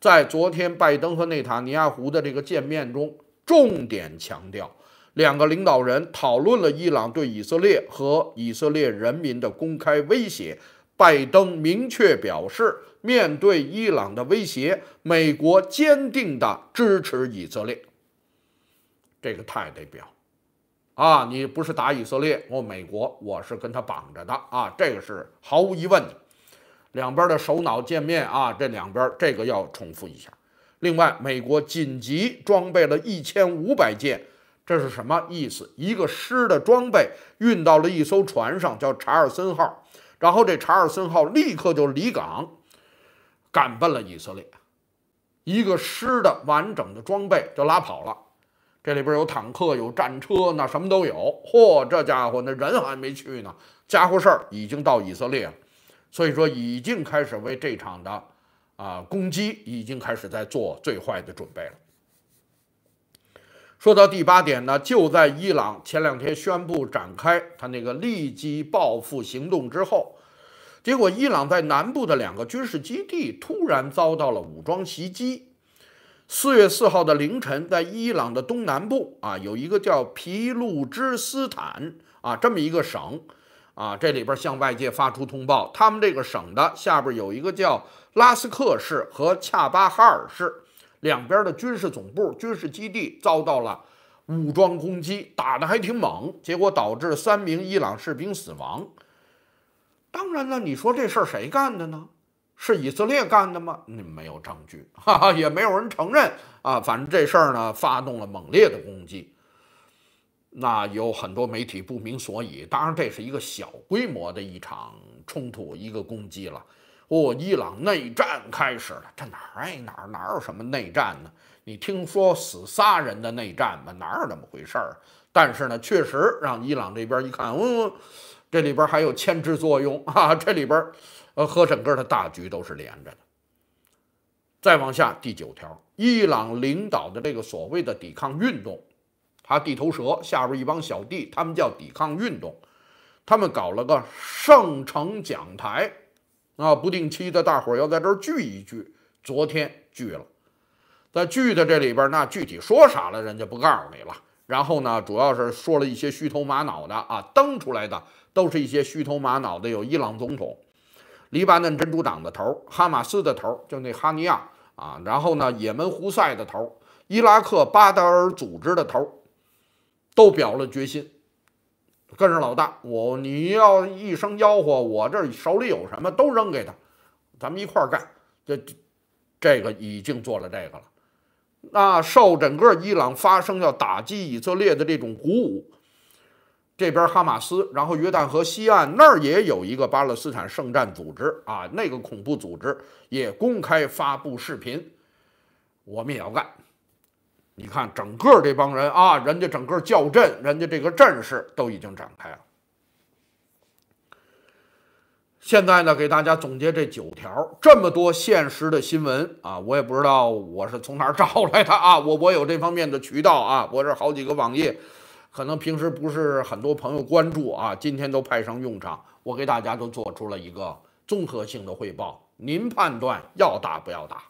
在昨天拜登和内塔尼亚胡的这个见面中，重点强调，两个领导人讨论了伊朗对以色列和以色列人民的公开威胁。拜登明确表示，面对伊朗的威胁，美国坚定地支持以色列。这个太得表啊！你不是打以色列，我美国我是跟他绑着的啊！这个是毫无疑问的。两边的首脑见面啊，这两边这个要重复一下。另外，美国紧急装备了一千五百件，这是什么意思？一个师的装备运到了一艘船上，叫查尔森号。然后这查尔森号立刻就离港，赶奔了以色列，一个师的完整的装备就拉跑了。这里边有坦克，有战车，那什么都有。嚯，这家伙那人还没去呢，家伙事儿已经到以色列了。所以说，已经开始为这场的啊攻击，已经开始在做最坏的准备了。说到第八点呢，就在伊朗前两天宣布展开他那个立即报复行动之后，结果伊朗在南部的两个军事基地突然遭到了武装袭击。四月四号的凌晨，在伊朗的东南部啊，有一个叫皮鲁支斯坦啊这么一个省啊，这里边向外界发出通报，他们这个省的下边有一个叫拉斯克市和恰巴哈尔市。两边的军事总部、军事基地遭到了武装攻击，打得还挺猛，结果导致三名伊朗士兵死亡。当然了，你说这事儿谁干的呢？是以色列干的吗？没有证据，哈哈，也没有人承认啊。反正这事儿呢，发动了猛烈的攻击，那有很多媒体不明所以。当然，这是一个小规模的一场冲突，一个攻击了。哦，伊朗内战开始了，这哪儿哎哪儿哪有什么内战呢？你听说死仨人的内战吗？哪有那么回事儿？但是呢，确实让伊朗这边一看，嗯，这里边还有牵制作用啊，这里边呃和整个的大局都是连着的。再往下，第九条，伊朗领导的这个所谓的抵抗运动，他地头蛇下边一帮小弟，他们叫抵抗运动，他们搞了个圣城讲台。啊，不定期的，大伙要在这儿聚一聚。昨天聚了，在聚的这里边，那具体说啥了，人家不告诉你了。然后呢，主要是说了一些虚头马脑的啊，登出来的都是一些虚头马脑的，有伊朗总统、黎巴嫩真主党的头、哈马斯的头，就那哈尼亚啊，然后呢，也门胡塞的头、伊拉克巴德尔组织的头，都表了决心。跟着老大，我你要一声吆喝，我这手里有什么都扔给他，咱们一块儿干。这这个已经做了这个了。那受整个伊朗发生要打击以色列的这种鼓舞，这边哈马斯，然后约旦河西岸那儿也有一个巴勒斯坦圣战组织啊，那个恐怖组织也公开发布视频，我们也要干。你看，整个这帮人啊，人家整个叫阵，人家这个阵势都已经展开了。现在呢，给大家总结这九条，这么多现实的新闻啊，我也不知道我是从哪儿 找来的啊，我我有这方面的渠道啊，我这好几个网页，可能平时不是很多朋友关注啊，今天都派上用场，我给大家都做出了一个综合性的汇报，您判断要打不要打，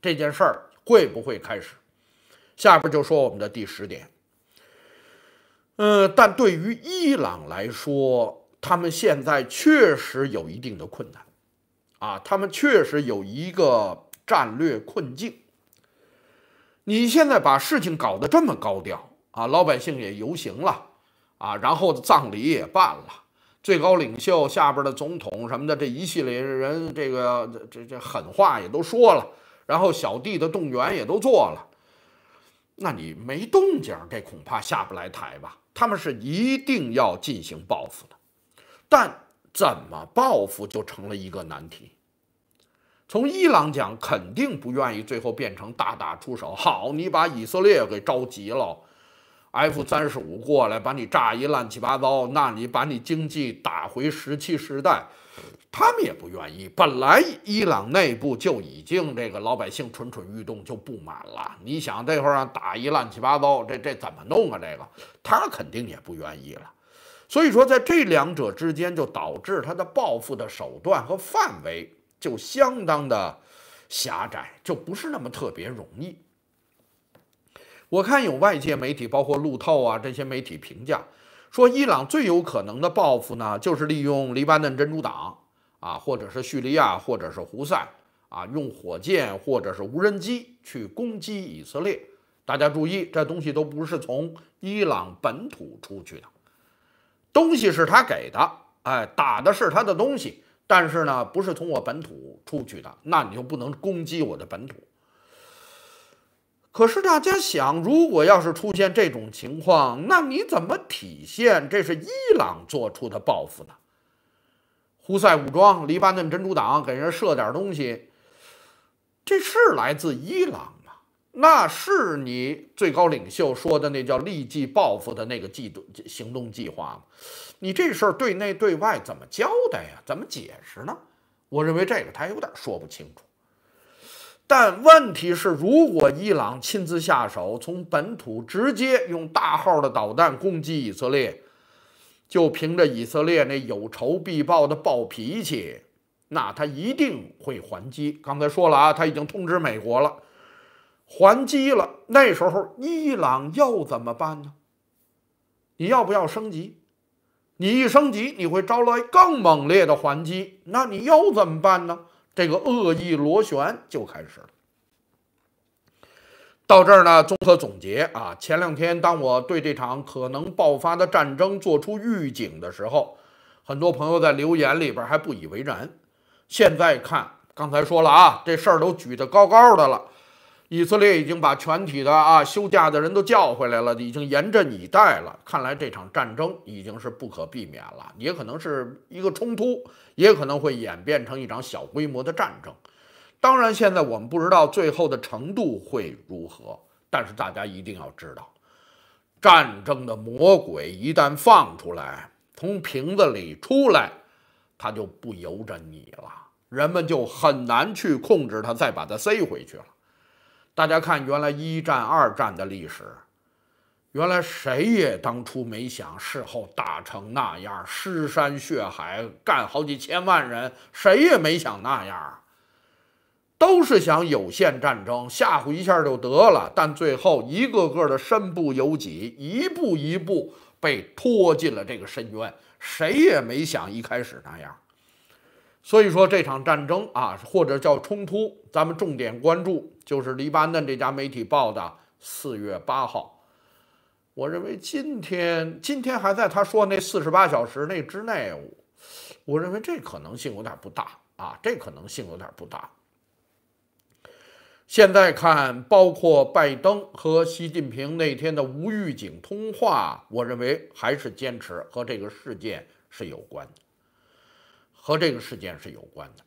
这件事儿会不会开始？下边就说我们的第十点，嗯，但对于伊朗来说，他们现在确实有一定的困难，啊，他们确实有一个战略困境。你现在把事情搞得这么高调啊，老百姓也游行了啊，然后葬礼也办了，最高领袖下边的总统什么的这一系列人，这个这这狠话也都说了，然后小弟的动员也都做了。那你没动静，这恐怕下不来台吧？他们是一定要进行报复的，但怎么报复就成了一个难题。从伊朗讲，肯定不愿意最后变成大打出手。好，你把以色列给着急了，F 三十五过来把你炸一乱七八糟，那你把你经济打回石器时代，他们也不愿意。本来伊朗内部就已经这个老百姓蠢蠢欲动，就不满了。你想这会儿打一乱七八糟，这这怎么弄啊？这个他肯定也不愿意了。所以说，在这两者之间，就导致他的报复的手段和范围就相当的狭窄，就不是那么特别容易。我看有外界媒体，包括路透啊这些媒体评价说，伊朗最有可能的报复呢，就是利用黎巴嫩真主党。啊，或者是叙利亚，或者是胡塞啊，用火箭或者是无人机去攻击以色列。大家注意，这东西都不是从伊朗本土出去的，东西是他给的，哎，打的是他的东西，但是呢，不是从我本土出去的，那你就不能攻击我的本土。可是大家想，如果要是出现这种情况，那你怎么体现这是伊朗做出的报复呢？胡塞武装、黎巴嫩真主党给人设点东西，这是来自伊朗吗？那是你最高领袖说的那叫立即报复的那个计行动计划吗？你这事儿对内对外怎么交代呀？怎么解释呢？我认为这个他有点说不清楚。但问题是，如果伊朗亲自下手，从本土直接用大号的导弹攻击以色列。就凭着以色列那有仇必报的暴脾气，那他一定会还击。刚才说了啊，他已经通知美国了，还击了。那时候伊朗要怎么办呢？你要不要升级？你一升级，你会招来更猛烈的还击。那你又怎么办呢？这个恶意螺旋就开始了。到这儿呢，综合总结啊，前两天当我对这场可能爆发的战争做出预警的时候，很多朋友在留言里边还不以为然。现在看，刚才说了啊，这事儿都举得高高的了，以色列已经把全体的啊休假的人都叫回来了，已经严阵以待了。看来这场战争已经是不可避免了，也可能是一个冲突，也可能会演变成一场小规模的战争。当然，现在我们不知道最后的程度会如何，但是大家一定要知道，战争的魔鬼一旦放出来，从瓶子里出来，他就不由着你了，人们就很难去控制他，再把他塞回去了。大家看，原来一战、二战的历史，原来谁也当初没想，事后打成那样，尸山血海，干好几千万人，谁也没想那样。都是想有限战争吓唬一下就得了，但最后一个个的身不由己，一步一步被拖进了这个深渊。谁也没想一开始那样。所以说这场战争啊，或者叫冲突，咱们重点关注就是黎巴嫩这家媒体报的四月八号。我认为今天今天还在他说那四十八小时内之内，我认为这可能性有点不大啊，这可能性有点不大。现在看，包括拜登和习近平那天的无预警通话，我认为还是坚持和这个事件是有关的，和这个事件是有关的。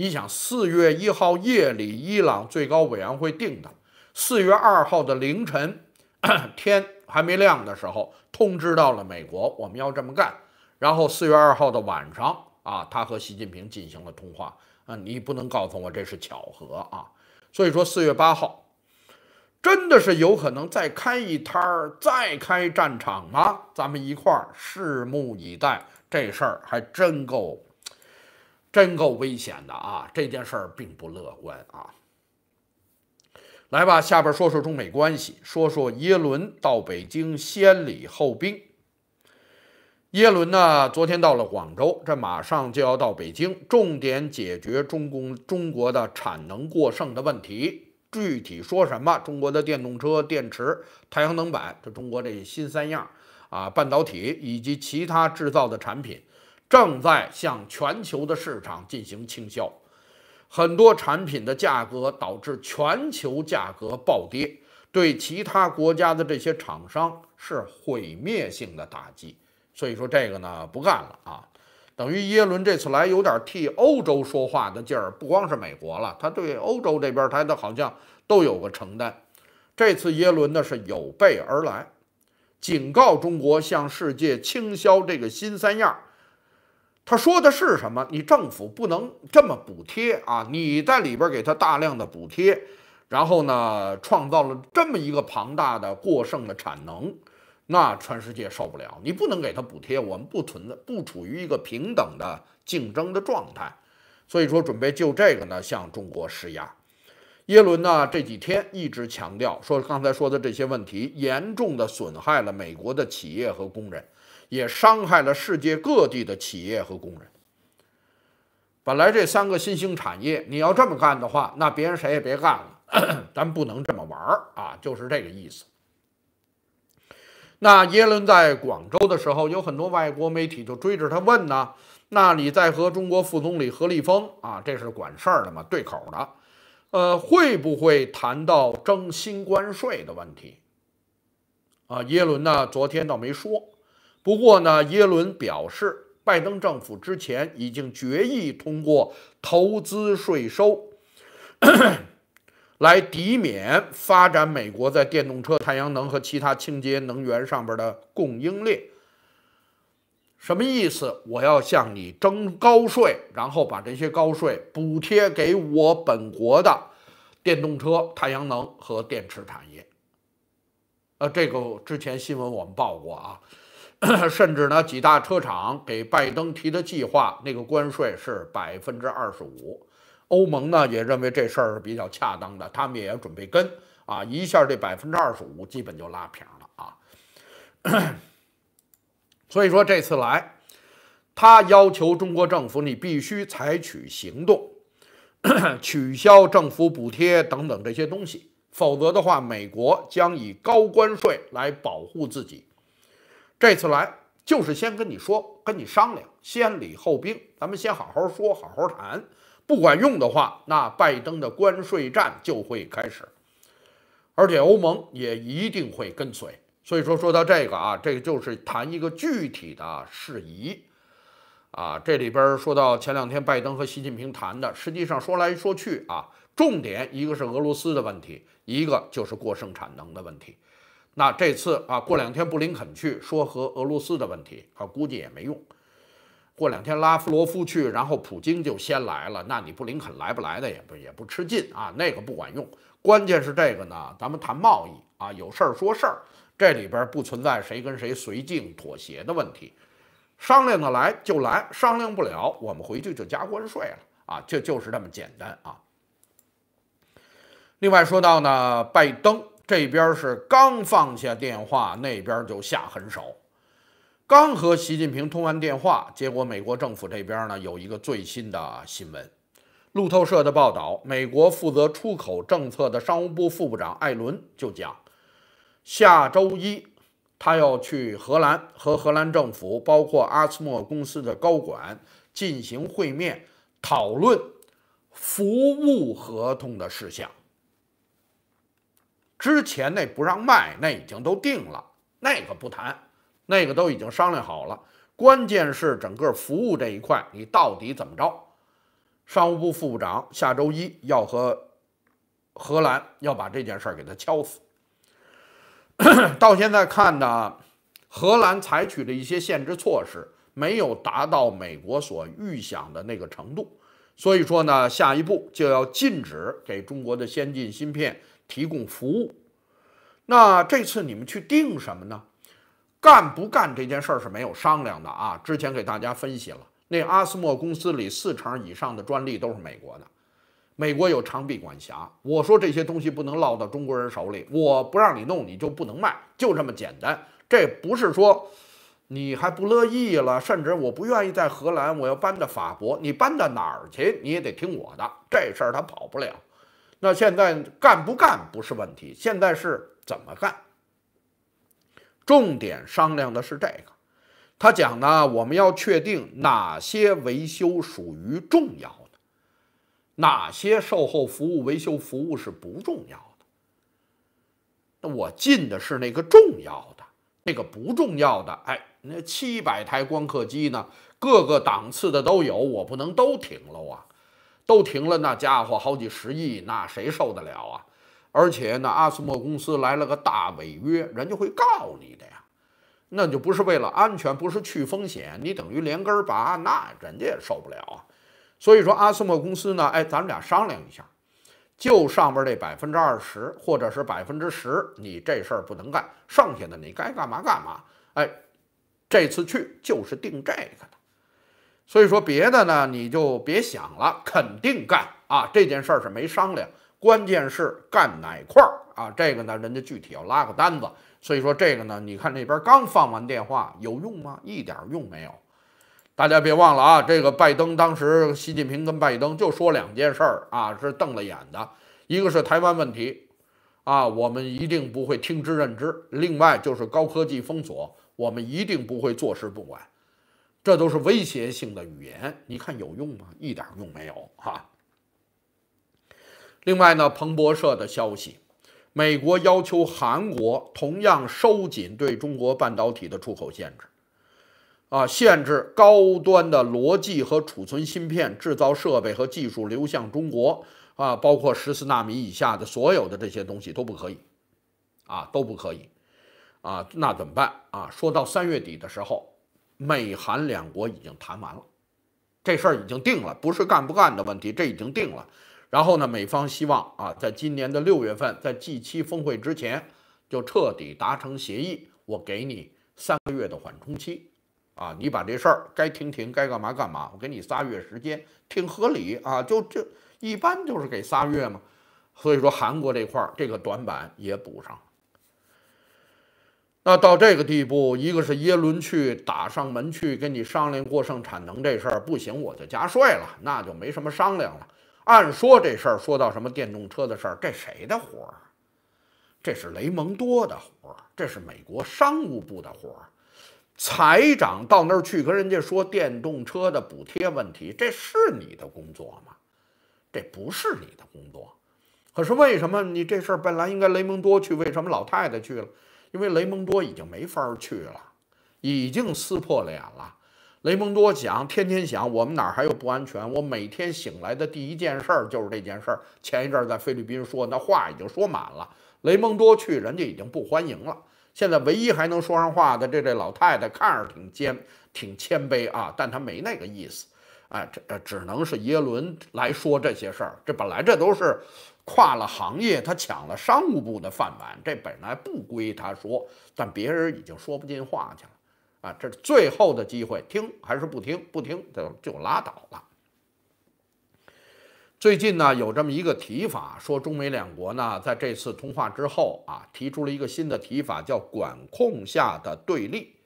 你想，四月一号夜里，伊朗最高委员会定的；四月二号的凌晨，天还没亮的时候，通知到了美国，我们要这么干。然后四月二号的晚上，啊，他和习近平进行了通话。啊，你不能告诉我这是巧合啊！所以说，四月八号真的是有可能再开一摊儿，再开战场吗？咱们一块儿拭目以待。这事儿还真够，真够危险的啊！这件事儿并不乐观啊。来吧，下边说说中美关系，说说耶伦到北京先礼后兵。耶伦呢，昨天到了广州，这马上就要到北京，重点解决中共中国的产能过剩的问题。具体说什么？中国的电动车电池、太阳能板，这中国这新三样啊，半导体以及其他制造的产品，正在向全球的市场进行倾销。很多产品的价格导致全球价格暴跌，对其他国家的这些厂商是毁灭性的打击。所以说这个呢不干了啊，等于耶伦这次来有点替欧洲说话的劲儿，不光是美国了，他对欧洲这边他的好像都有个承担。这次耶伦呢是有备而来，警告中国向世界倾销这个新三样，他说的是什么？你政府不能这么补贴啊！你在里边给他大量的补贴，然后呢，创造了这么一个庞大的过剩的产能，那全世界受不了。你不能给他补贴，我们不存在不处于一个平等的竞争的状态，所以说准备就这个呢向中国施压。耶伦呢这几天一直强调说，刚才说的这些问题严重的损害了美国的企业和工人。也伤害了世界各地的企业和工人。本来这三个新兴产业，你要这么干的话，那别人谁也别干了，咱不能这么玩啊，就是这个意思。那耶伦在广州的时候，有很多外国媒体就追着他问呢。那你在和中国副总理何立峰啊，这是管事儿的嘛，对口的，呃，会不会谈到征新关税的问题？啊，耶伦呢，昨天倒没说。不过呢，耶伦表示，拜登政府之前已经决议通过投资税收 来抵免发展美国在电动车、太阳能和其他清洁能源上边的供应链。什么意思？我要向你征高税，然后把这些高税补贴给我本国的电动车、太阳能和电池产业。呃，这个之前新闻我们报过啊。甚至呢，几大车厂给拜登提的计划，那个关税是百分之二十五。欧盟呢也认为这事儿是比较恰当的，他们也准备跟啊，一下这百分之二十五基本就拉平了啊。所以说这次来，他要求中国政府你必须采取行动，取消政府补贴等等这些东西，否则的话，美国将以高关税来保护自己。这次来就是先跟你说，跟你商量，先礼后兵，咱们先好好说，好好谈。不管用的话，那拜登的关税战就会开始，而且欧盟也一定会跟随。所以说，说到这个啊，这个就是谈一个具体的事宜啊。这里边说到前两天拜登和习近平谈的，实际上说来说去啊，重点一个是俄罗斯的问题，一个就是过剩产能的问题。那这次啊，过两天布林肯去说和俄罗斯的问题，啊，估计也没用。过两天拉夫罗夫去，然后普京就先来了，那你布林肯来不来的也不也不吃劲啊，那个不管用。关键是这个呢，咱们谈贸易啊，有事儿说事儿，这里边不存在谁跟谁随境妥协的问题，商量的来就来，商量不了，我们回去就加关税了啊，就就是这么简单啊。另外说到呢，拜登。这边是刚放下电话，那边就下狠手。刚和习近平通完电话，结果美国政府这边呢有一个最新的新闻。路透社的报道，美国负责出口政策的商务部副部长艾伦就讲，下周一他要去荷兰和荷兰政府，包括阿斯莫公司的高管进行会面，讨论服务合同的事项。之前那不让卖，那已经都定了，那个不谈，那个都已经商量好了。关键是整个服务这一块，你到底怎么着？商务部副部长下周一要和荷兰要把这件事儿给他敲死。到现在看呢，荷兰采取的一些限制措施没有达到美国所预想的那个程度，所以说呢，下一步就要禁止给中国的先进芯片。提供服务，那这次你们去定什么呢？干不干这件事儿是没有商量的啊！之前给大家分析了，那阿斯莫公司里四成以上的专利都是美国的，美国有长臂管辖。我说这些东西不能落到中国人手里，我不让你弄，你就不能卖，就这么简单。这不是说你还不乐意了，甚至我不愿意在荷兰，我要搬到法国，你搬到哪儿去，你也得听我的，这事儿他跑不了。那现在干不干不是问题，现在是怎么干？重点商量的是这个。他讲呢，我们要确定哪些维修属于重要的，哪些售后服务、维修服务是不重要的。那我进的是那个重要的，那个不重要的，哎，那七百台光刻机呢，各个档次的都有，我不能都停了啊。都停了，那家伙好几十亿，那谁受得了啊？而且呢，阿斯莫公司来了个大违约，人家会告你的呀。那就不是为了安全，不是去风险，你等于连根拔，那人家也受不了啊。所以说，阿斯莫公司呢，哎，咱们俩商量一下，就上边这百分之二十或者是百分之十，你这事儿不能干，剩下的你该干嘛干嘛。哎，这次去就是定这个的。所以说别的呢，你就别想了，肯定干啊！这件事儿是没商量，关键是干哪块儿啊？这个呢，人家具体要拉个单子。所以说这个呢，你看那边刚放完电话，有用吗？一点用没有。大家别忘了啊，这个拜登当时习近平跟拜登就说两件事儿啊，是瞪了眼的，一个是台湾问题啊，我们一定不会听之任之；另外就是高科技封锁，我们一定不会坐视不管。这都是威胁性的语言，你看有用吗？一点用没有哈。另外呢，彭博社的消息。美国要求韩国同样收紧对中国半导体的出口限制，啊，限制高端的逻辑和储存芯片制造设备和技术流向中国，啊，包括十四纳米以下的所有的这些东西都不可以，啊，都不可以，啊，那怎么办啊？说到三月底的时候，美韩两国已经谈完了，这事儿已经定了，不是干不干的问题，这已经定了。然后呢，美方希望啊，在今年的六月份，在 G7 峰会之前就彻底达成协议。我给你三个月的缓冲期，啊，你把这事儿该停停，该干嘛干嘛，我给你仨月时间，挺合理啊。就这一般就是给仨月嘛。所以说韩国这块儿这个短板也补上。那到这个地步，一个是耶伦去打上门去跟你商量过剩产能这事儿不行，我就加税了，那就没什么商量了。按说这事儿说到什么电动车的事儿，这谁的活儿？这是雷蒙多的活儿，这是美国商务部的活儿。财长到那儿去跟人家说电动车的补贴问题，这是你的工作吗？这不是你的工作。可是为什么你这事儿本来应该雷蒙多去，为什么老太太去了？因为雷蒙多已经没法去了，已经撕破脸了。雷蒙多想，天天想，我们哪儿还有不安全？我每天醒来的第一件事儿就是这件事儿。前一阵在菲律宾说，那话已经说满了。雷蒙多去，人家已经不欢迎了。现在唯一还能说上话的，这这老太太看着挺谦，挺谦卑啊，但她没那个意思。哎，这呃，只能是耶伦来说这些事儿。这本来这都是跨了行业，他抢了商务部的饭碗，这本来不归他说，但别人已经说不进话去了。啊，这是最后的机会，听还是不听？不听就就拉倒了。最近呢，有这么一个提法，说中美两国呢，在这次通话之后啊，提出了一个新的提法，叫管控下的对立。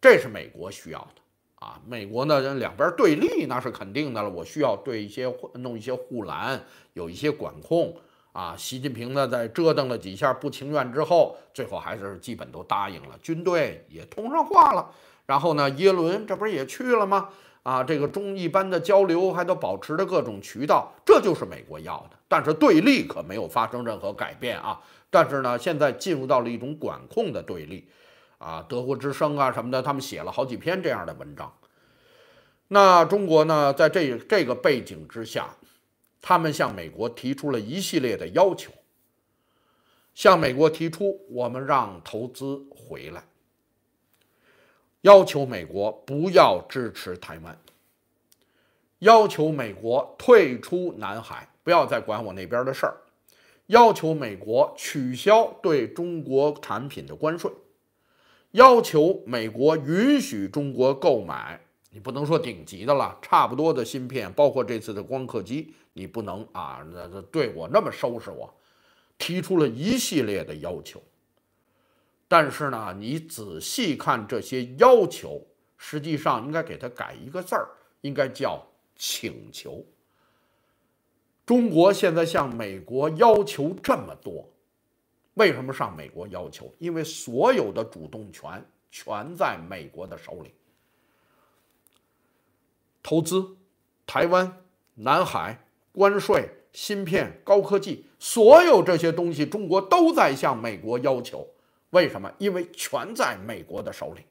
这是美国需要的啊。美国呢，两边对立那是肯定的了，我需要对一些弄一些护栏，有一些管控。啊，习近平呢，在折腾了几下不情愿之后，最后还是基本都答应了，军队也通上话了。然后呢，耶伦这不是也去了吗？啊，这个中一般的交流还都保持着各种渠道，这就是美国要的。但是对立可没有发生任何改变啊。但是呢，现在进入到了一种管控的对立，啊，德国之声啊什么的，他们写了好几篇这样的文章。那中国呢，在这这个背景之下。他们向美国提出了一系列的要求，向美国提出我们让投资回来，要求美国不要支持台湾，要求美国退出南海，不要再管我那边的事儿，要求美国取消对中国产品的关税，要求美国允许中国购买。你不能说顶级的了，差不多的芯片，包括这次的光刻机，你不能啊，那那对我那么收拾我，提出了一系列的要求。但是呢，你仔细看这些要求，实际上应该给它改一个字儿，应该叫请求。中国现在向美国要求这么多，为什么上美国要求？因为所有的主动权全在美国的手里。投资、台湾、南海、关税、芯片、高科技，所有这些东西，中国都在向美国要求。为什么？因为全在美国的手里。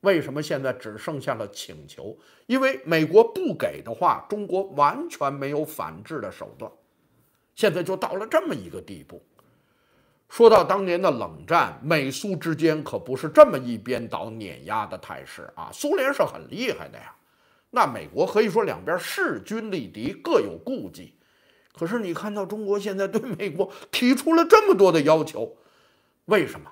为什么现在只剩下了请求？因为美国不给的话，中国完全没有反制的手段。现在就到了这么一个地步。说到当年的冷战，美苏之间可不是这么一边倒碾压的态势啊！苏联是很厉害的呀，那美国可以说两边势均力敌，各有顾忌。可是你看到中国现在对美国提出了这么多的要求，为什么？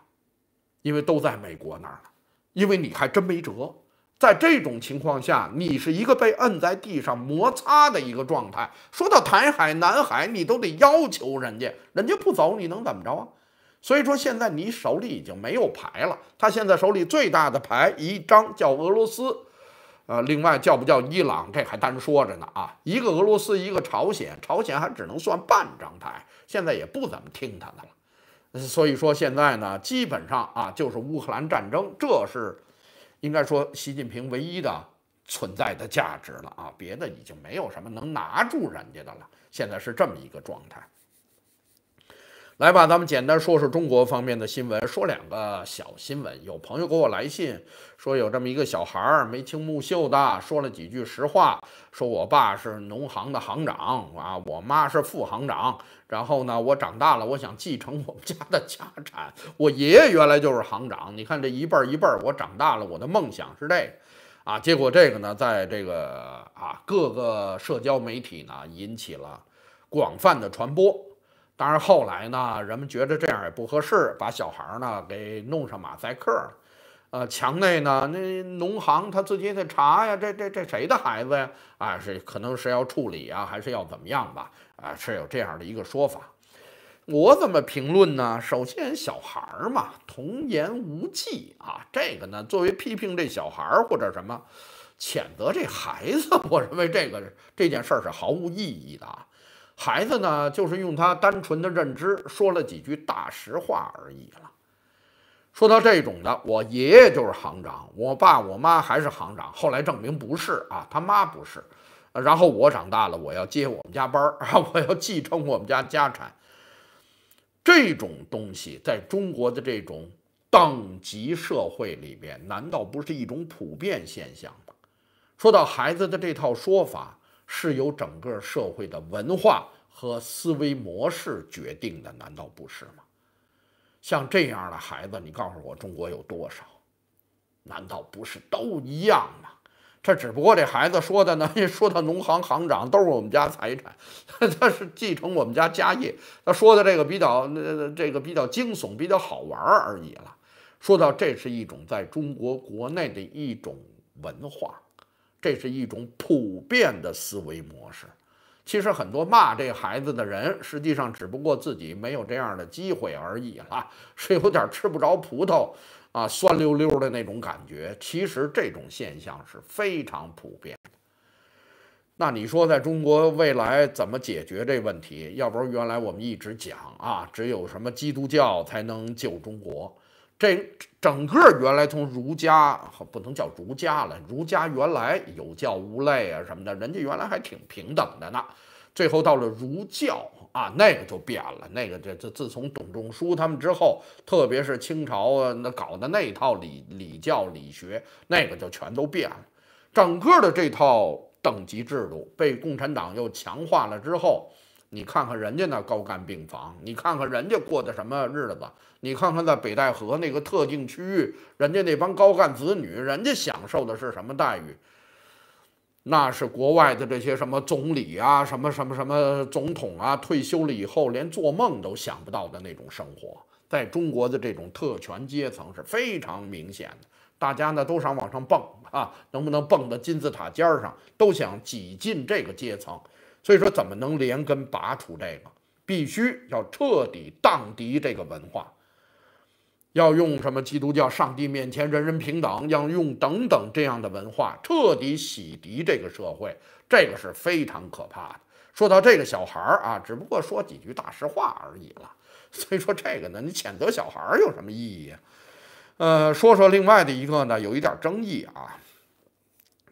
因为都在美国那儿了，因为你还真没辙。在这种情况下，你是一个被摁在地上摩擦的一个状态。说到台海、南海，你都得要求人家，人家不走，你能怎么着啊？所以说，现在你手里已经没有牌了。他现在手里最大的牌一张叫俄罗斯，呃，另外叫不叫伊朗，这还单说着呢啊。一个俄罗斯，一个朝鲜，朝鲜还只能算半张牌，现在也不怎么听他的了。所以说，现在呢，基本上啊，就是乌克兰战争，这是应该说习近平唯一的存在的价值了啊，别的已经没有什么能拿住人家的了。现在是这么一个状态。来吧，咱们简单说说中国方面的新闻，说两个小新闻。有朋友给我来信说，有这么一个小孩儿眉清目秀的，说了几句实话，说我爸是农行的行长啊，我妈是副行长。然后呢，我长大了，我想继承我们家的家产。我爷爷原来就是行长，你看这一辈儿一辈儿，我长大了，我的梦想是这个啊。结果这个呢，在这个啊各个社交媒体呢，引起了广泛的传播。当然后来呢，人们觉得这样也不合适，把小孩呢给弄上马赛克了。呃，墙内呢，那农行他自己得查呀，这这这谁的孩子呀？啊，是可能是要处理啊，还是要怎么样吧？啊，是有这样的一个说法。我怎么评论呢？首先，小孩嘛，童言无忌啊，这个呢，作为批评这小孩或者什么，谴责这孩子，我认为这个这件事儿是毫无意义的啊。孩子呢，就是用他单纯的认知说了几句大实话而已了。说到这种的，我爷爷就是行长，我爸我妈还是行长，后来证明不是啊，他妈不是。然后我长大了，我要接我们家班儿啊，我要继承我们家家产。这种东西在中国的这种等级社会里边，难道不是一种普遍现象吗？说到孩子的这套说法。是由整个社会的文化和思维模式决定的，难道不是吗？像这样的孩子，你告诉我，中国有多少？难道不是都一样吗？这只不过这孩子说的呢，说他农行行长都是我们家财产，他是继承我们家家业。他说的这个比较，这个比较惊悚，比较好玩而已了。说到这是一种在中国国内的一种文化。这是一种普遍的思维模式。其实很多骂这孩子的人，实际上只不过自己没有这样的机会而已了，是有点吃不着葡萄啊，酸溜溜的那种感觉。其实这种现象是非常普遍的。那你说，在中国未来怎么解决这问题？要不然原来我们一直讲啊，只有什么基督教才能救中国。这整个原来从儒家不能叫儒家了，儒家原来有教无类啊什么的，人家原来还挺平等的呢。最后到了儒教啊，那个就变了。那个这这自从董仲舒他们之后，特别是清朝啊，那搞的那套礼礼教理学，那个就全都变了。整个的这套等级制度被共产党又强化了之后。你看看人家那高干病房，你看看人家过的什么日子，你看看在北戴河那个特定区域，人家那帮高干子女，人家享受的是什么待遇？那是国外的这些什么总理啊，什么什么什么总统啊，退休了以后连做梦都想不到的那种生活。在中国的这种特权阶层是非常明显的，大家呢都想往上蹦啊，能不能蹦到金字塔尖上，都想挤进这个阶层。所以说，怎么能连根拔除这个？必须要彻底荡涤这个文化，要用什么基督教上帝面前人人平等，要用等等这样的文化彻底洗涤这个社会，这个是非常可怕的。说到这个小孩儿啊，只不过说几句大实话而已了。所以说这个呢，你谴责小孩儿有什么意义？呃，说说另外的一个呢，有一点争议啊，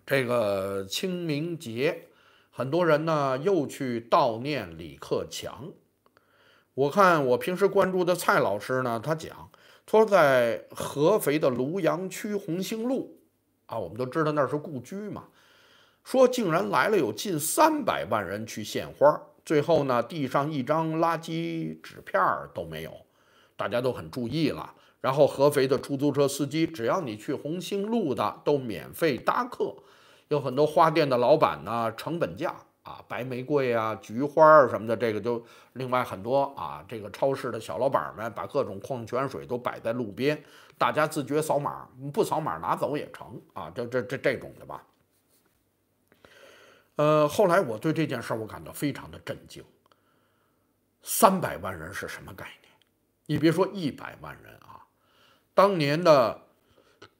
这个清明节。很多人呢又去悼念李克强。我看我平时关注的蔡老师呢，他讲他说在合肥的庐阳区红星路啊，我们都知道那是故居嘛，说竟然来了有近三百万人去献花，最后呢地上一张垃圾纸片都没有。大家都很注意了。然后合肥的出租车司机，只要你去红星路的，都免费搭客。有很多花店的老板呢，成本价啊，白玫瑰啊、菊花儿什么的，这个就另外很多啊。这个超市的小老板们把各种矿泉水都摆在路边，大家自觉扫码，不扫码拿走也成啊。这这这这种的吧。呃，后来我对这件事我感到非常的震惊。三百万人是什么概念？你别说一百万人啊，当年的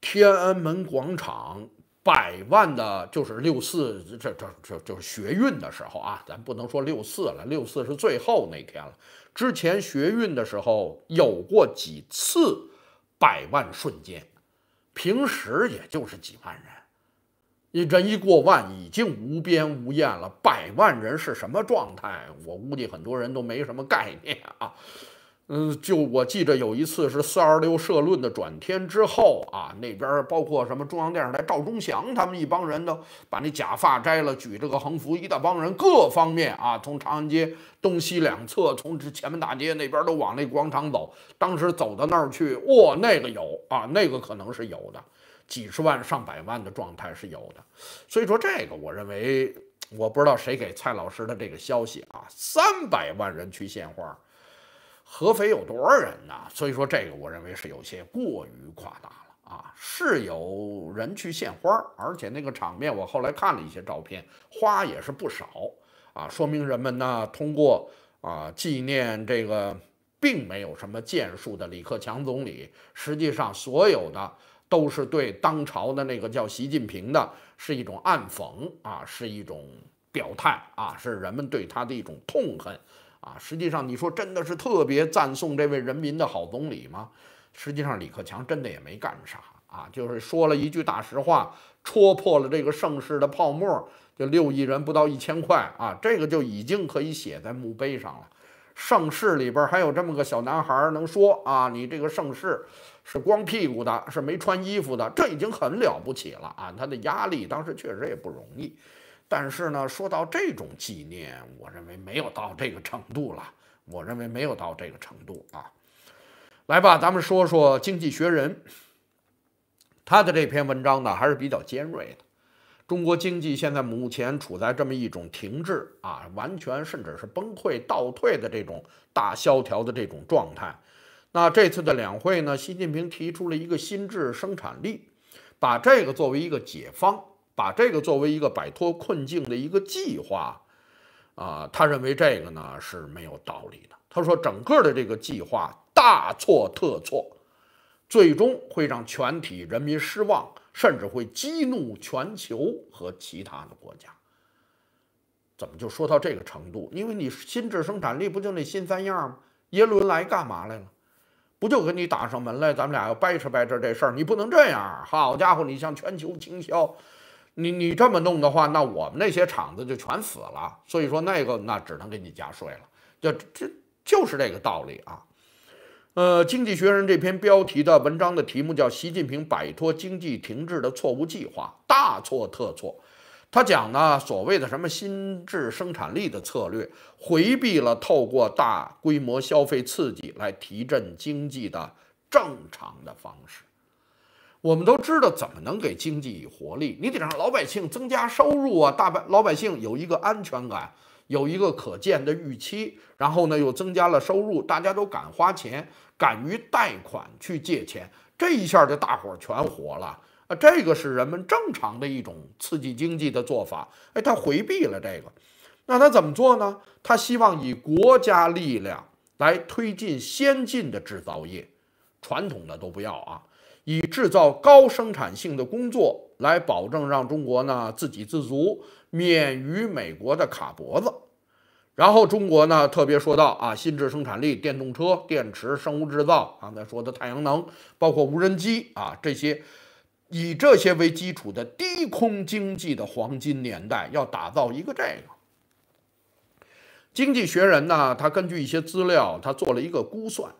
天安门广场。百万的，就是六四，这这这就是学运的时候啊，咱不能说六四了，六四是最后那天了。之前学运的时候有过几次百万瞬间，平时也就是几万人，一人一过万已经无边无沿了。百万人是什么状态？我估计很多人都没什么概念啊。嗯，就我记着有一次是四二六社论的转天之后啊，那边包括什么中央电视台赵忠祥他们一帮人都把那假发摘了，举着个横幅，一大帮人各方面啊，从长安街东西两侧，从这前门大街那边都往那广场走。当时走到那儿去，哇，那个有啊，那个可能是有的，几十万上百万的状态是有的。所以说这个，我认为我不知道谁给蔡老师的这个消息啊，三百万人去献花。合肥有多少人呢？所以说这个我认为是有些过于夸大了啊！是有人去献花，而且那个场面我后来看了一些照片，花也是不少啊，说明人们呢通过啊纪念这个并没有什么建树的李克强总理，实际上所有的都是对当朝的那个叫习近平的，是一种暗讽啊，是一种表态啊，是人们对他的一种痛恨。啊，实际上你说真的是特别赞颂这位人民的好总理吗？实际上李克强真的也没干啥啊，就是说了一句大实话，戳破了这个盛世的泡沫，就六亿人不到一千块啊，这个就已经可以写在墓碑上了。盛世里边还有这么个小男孩能说啊，你这个盛世是光屁股的，是没穿衣服的，这已经很了不起了啊。他的压力当时确实也不容易。但是呢，说到这种纪念，我认为没有到这个程度了。我认为没有到这个程度啊。来吧，咱们说说《经济学人》，他的这篇文章呢还是比较尖锐的。中国经济现在目前处在这么一种停滞啊，完全甚至是崩溃倒退的这种大萧条的这种状态。那这次的两会呢，习近平提出了一个新质生产力，把这个作为一个解方。把这个作为一个摆脱困境的一个计划，啊，他认为这个呢是没有道理的。他说，整个的这个计划大错特错，最终会让全体人民失望，甚至会激怒全球和其他的国家。怎么就说到这个程度？因为你新智生产力不就那新三样吗？耶伦来干嘛来了？不就跟你打上门来？咱们俩要掰扯掰扯这事儿，你不能这样。好家伙，你向全球倾销。你你这么弄的话，那我们那些厂子就全死了。所以说那个那只能给你加税了，就这就是这个道理啊。呃，《经济学人》这篇标题的文章的题目叫《习近平摆脱经济停滞的错误计划》，大错特错。他讲呢，所谓的什么新质生产力的策略，回避了透过大规模消费刺激来提振经济的正常的方式。我们都知道怎么能给经济以活力，你得让老百姓增加收入啊，大百老百姓有一个安全感，有一个可见的预期，然后呢又增加了收入，大家都敢花钱，敢于贷款去借钱，这一下就大伙儿全活了啊！这个是人们正常的一种刺激经济的做法，哎，他回避了这个，那他怎么做呢？他希望以国家力量来推进先进的制造业，传统的都不要啊。以制造高生产性的工作来保证让中国呢自给自足，免于美国的卡脖子。然后中国呢特别说到啊，新质生产力、电动车、电池、生物制造，刚才说的太阳能，包括无人机啊这些，以这些为基础的低空经济的黄金年代，要打造一个这个。经济学人呢，他根据一些资料，他做了一个估算。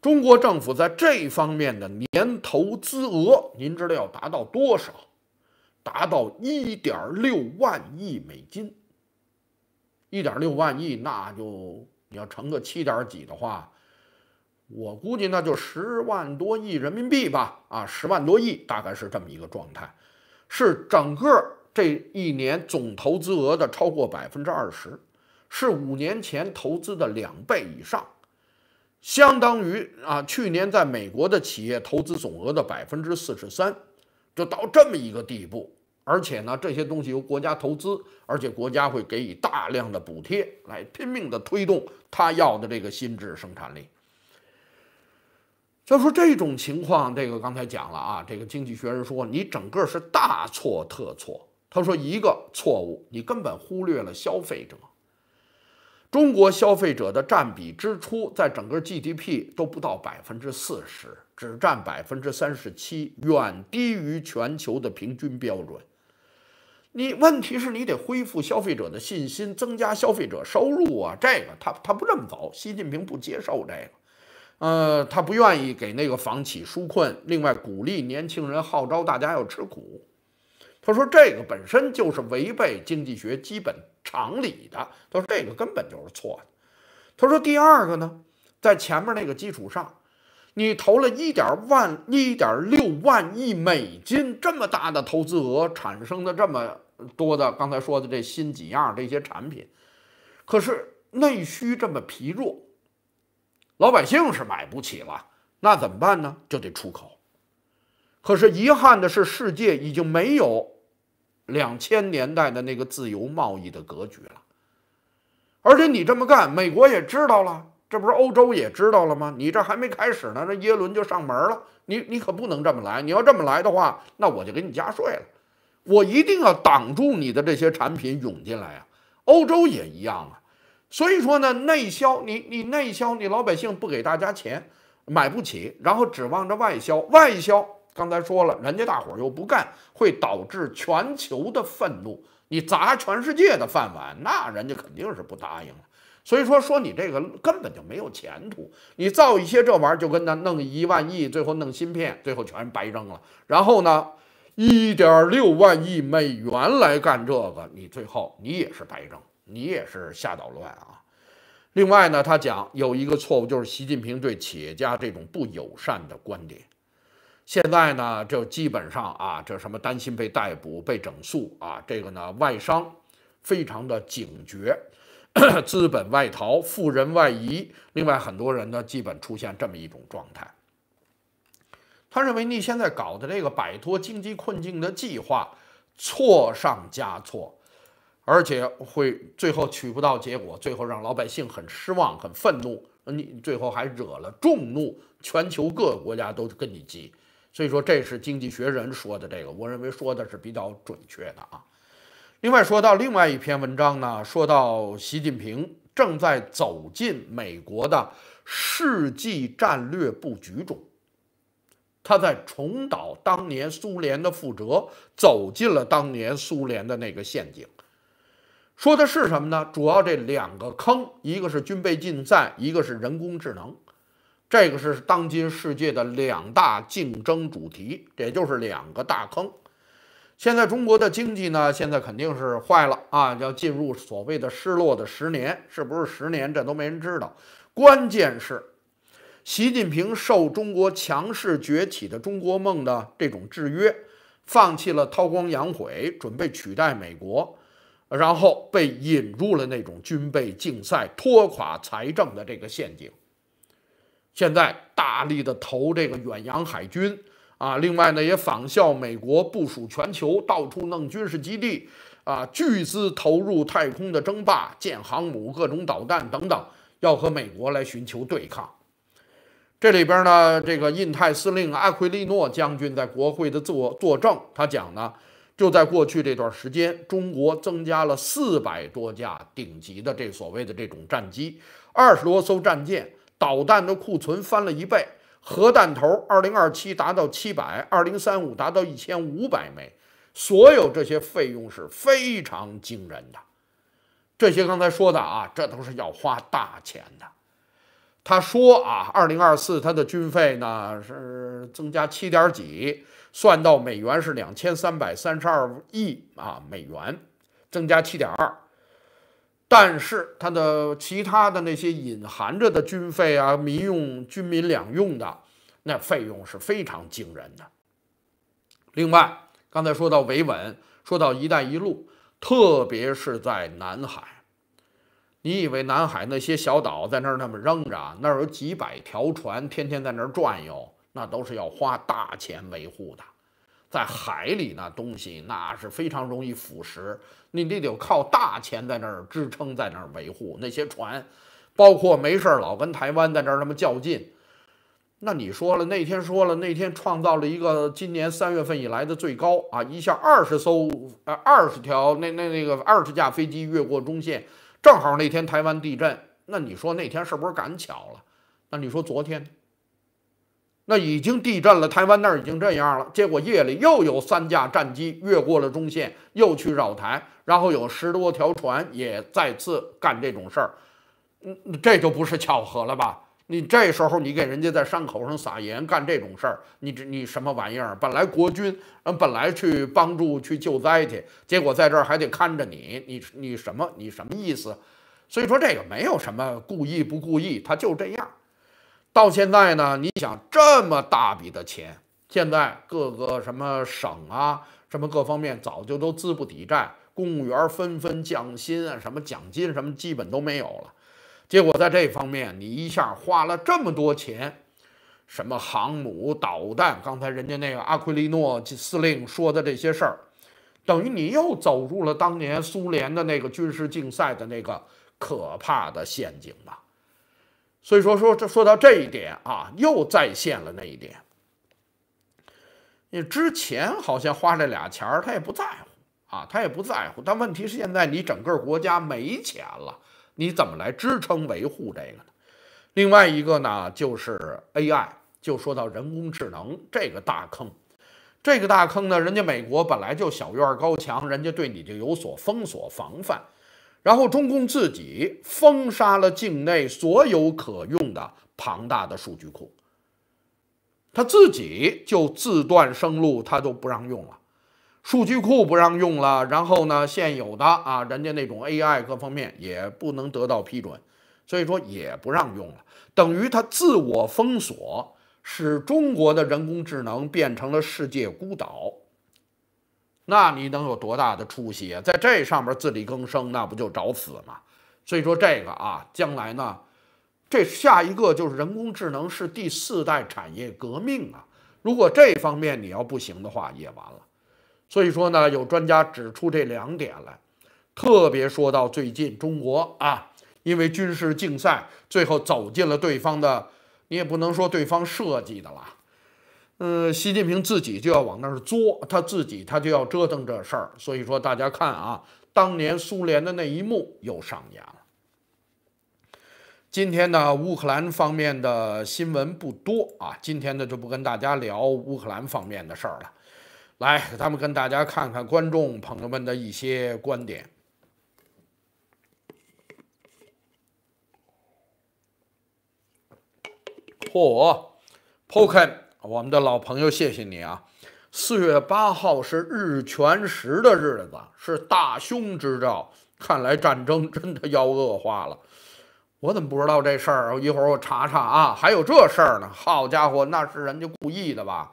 中国政府在这方面的年投资额，您知道要达到多少？达到一点六万亿美金。一点六万亿，那就你要乘个七点几的话，我估计那就十万多亿人民币吧，啊，十万多亿大概是这么一个状态，是整个这一年总投资额的超过百分之二十，是五年前投资的两倍以上，相当于啊去年在美国的企业投资总额的百分之四十三，就到这么一个地步。而且呢，这些东西由国家投资，而且国家会给予大量的补贴，来拼命的推动他要的这个新质生产力。就说这种情况，这个刚才讲了啊，这个经济学人说你整个是大错特错。他说一个错误，你根本忽略了消费者。中国消费者的占比支出在整个 GDP 都不到百分之四十，只占百分之三十七，远低于全球的平均标准。你问题是你得恢复消费者的信心，增加消费者收入啊！这个他他不这么走，习近平不接受这个，呃，他不愿意给那个房企纾困，另外鼓励年轻人，号召大家要吃苦。他说这个本身就是违背经济学基本常理的。他说这个根本就是错的。他说第二个呢，在前面那个基础上，你投了一点万一点六万亿美金这么大的投资额，产生的这么。多的刚才说的这新几样这些产品，可是内需这么疲弱，老百姓是买不起了，那怎么办呢？就得出口。可是遗憾的是，世界已经没有两千年代的那个自由贸易的格局了。而且你这么干，美国也知道了，这不是欧洲也知道了吗？你这还没开始呢，这耶伦就上门了。你你可不能这么来，你要这么来的话，那我就给你加税了。我一定要挡住你的这些产品涌进来啊！欧洲也一样啊。所以说呢，内销你你内销，你老百姓不给大家钱，买不起，然后指望着外销，外销刚才说了，人家大伙儿又不干，会导致全球的愤怒。你砸全世界的饭碗，那人家肯定是不答应了。所以说说你这个根本就没有前途，你造一些这玩意儿，就跟那弄一万亿，最后弄芯片，最后全白扔了。然后呢？一点六万亿美元来干这个，你最后你也是白扔，你也是瞎捣乱啊！另外呢，他讲有一个错误，就是习近平对企业家这种不友善的观点。现在呢，就基本上啊，这什么担心被逮捕、被整肃啊，这个呢，外商非常的警觉，资本外逃、富人外移，另外很多人呢，基本出现这么一种状态。他认为你现在搞的这个摆脱经济困境的计划错上加错，而且会最后取不到结果，最后让老百姓很失望、很愤怒。你最后还惹了众怒，全球各个国家都跟你急。所以说，这是《经济学人》说的这个，我认为说的是比较准确的啊。另外说到另外一篇文章呢，说到习近平正在走进美国的世纪战略布局中。他在重蹈当年苏联的覆辙，走进了当年苏联的那个陷阱。说的是什么呢？主要这两个坑，一个是军备竞赛，一个是人工智能。这个是当今世界的两大竞争主题，也就是两个大坑。现在中国的经济呢，现在肯定是坏了啊，要进入所谓的失落的十年，是不是十年？这都没人知道。关键是。习近平受中国强势崛起的中国梦的这种制约，放弃了韬光养晦，准备取代美国，然后被引入了那种军备竞赛、拖垮财政的这个陷阱。现在大力的投这个远洋海军啊，另外呢也仿效美国部署全球，到处弄军事基地啊，巨资投入太空的争霸，建航母、各种导弹等等，要和美国来寻求对抗。这里边呢，这个印太司令阿奎利诺将军在国会的作作证，他讲呢，就在过去这段时间，中国增加了四百多架顶级的这所谓的这种战机，二十多艘战舰，导弹的库存翻了一倍，核弹头二零二七达到七百，二零三五达到一千五百枚，所有这些费用是非常惊人的。这些刚才说的啊，这都是要花大钱的。他说啊，二零二四他的军费呢是增加七点几，算到美元是两千三百三十二亿啊美元，增加七点二。但是它的其他的那些隐含着的军费啊、民用、军民两用的那费用是非常惊人的。另外，刚才说到维稳，说到“一带一路”，特别是在南海，你以为南海那些小岛在那儿那么扔着，那儿有几百条船天天在那儿转悠，那都是要花大钱维护的。在海里那东西那是非常容易腐蚀，你得得靠大钱在那儿支撑，在那儿维护那些船，包括没事儿老跟台湾在那儿那么较劲。那你说了，那天说了，那天创造了一个今年三月份以来的最高啊，一下二十艘呃二十条那那那个二十架飞机越过中线，正好那天台湾地震，那你说那天是不是赶巧了？那你说昨天，那已经地震了，台湾那儿已经这样了，结果夜里又有三架战机越过了中线，又去绕台，然后有十多条船也再次干这种事儿，嗯，这就不是巧合了吧？你这时候你给人家在伤口上撒盐干这种事儿，你这你什么玩意儿？本来国军嗯本来去帮助去救灾去，结果在这儿还得看着你，你你什么你什么意思？所以说这个没有什么故意不故意，他就这样。到现在呢，你想这么大笔的钱，现在各个什么省啊，什么各方面早就都资不抵债，公务员纷纷降薪啊，什么奖金什么基本都没有了。结果在这方面，你一下花了这么多钱，什么航母、导弹，刚才人家那个阿奎利诺司令说的这些事儿，等于你又走入了当年苏联的那个军事竞赛的那个可怕的陷阱吧。所以说说这说到这一点啊，又再现了那一点。你之前好像花这俩钱儿，他也不在乎啊，他也不在乎。但问题是现在你整个国家没钱了。你怎么来支撑维护这个呢？另外一个呢，就是 AI，就说到人工智能这个大坑。这个大坑呢，人家美国本来就小院高墙，人家对你就有所封锁防范。然后中共自己封杀了境内所有可用的庞大的数据库，他自己就自断生路，他都不让用了。数据库不让用了，然后呢，现有的啊，人家那种 AI 各方面也不能得到批准，所以说也不让用了，等于它自我封锁，使中国的人工智能变成了世界孤岛。那你能有多大的出息啊？在这上面自力更生，那不就找死吗？所以说这个啊，将来呢，这下一个就是人工智能是第四代产业革命啊。如果这方面你要不行的话，也完了。所以说呢，有专家指出这两点来，特别说到最近中国啊，因为军事竞赛，最后走进了对方的，你也不能说对方设计的了，嗯，习近平自己就要往那儿作，他自己他就要折腾这事儿。所以说大家看啊，当年苏联的那一幕又上演了。今天呢，乌克兰方面的新闻不多啊，今天呢就不跟大家聊乌克兰方面的事儿了。来，咱们跟大家看看观众朋友们的一些观点。嚯，Poken，我们的老朋友，谢谢你啊！四月八号是日全食的日子，是大凶之兆，看来战争真的要恶化了。我怎么不知道这事儿？一会儿我查查啊，还有这事儿呢！好家伙，那是人家故意的吧？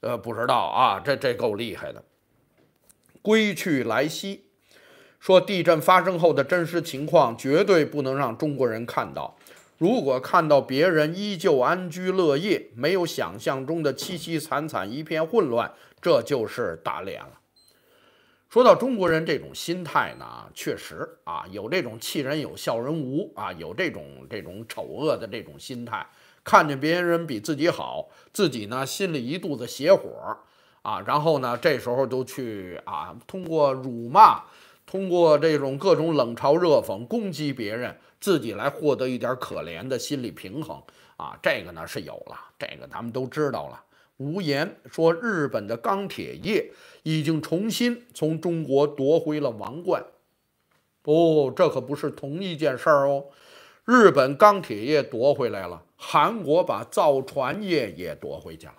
呃，不知道啊，这这够厉害的。归去来兮，说地震发生后的真实情况绝对不能让中国人看到。如果看到别人依旧安居乐业，没有想象中的凄凄惨惨一片混乱，这就是打脸了。说到中国人这种心态呢，确实啊，有这种气人有笑人无啊，有这种这种丑恶的这种心态。看见别人比自己好，自己呢心里一肚子邪火啊，然后呢这时候就去啊，通过辱骂，通过这种各种冷嘲热讽攻击别人，自己来获得一点可怜的心理平衡啊，这个呢是有了，这个咱们都知道了。无言说日本的钢铁业已经重新从中国夺回了王冠，哦，这可不是同一件事儿哦。日本钢铁业夺回来了，韩国把造船业也夺回去了。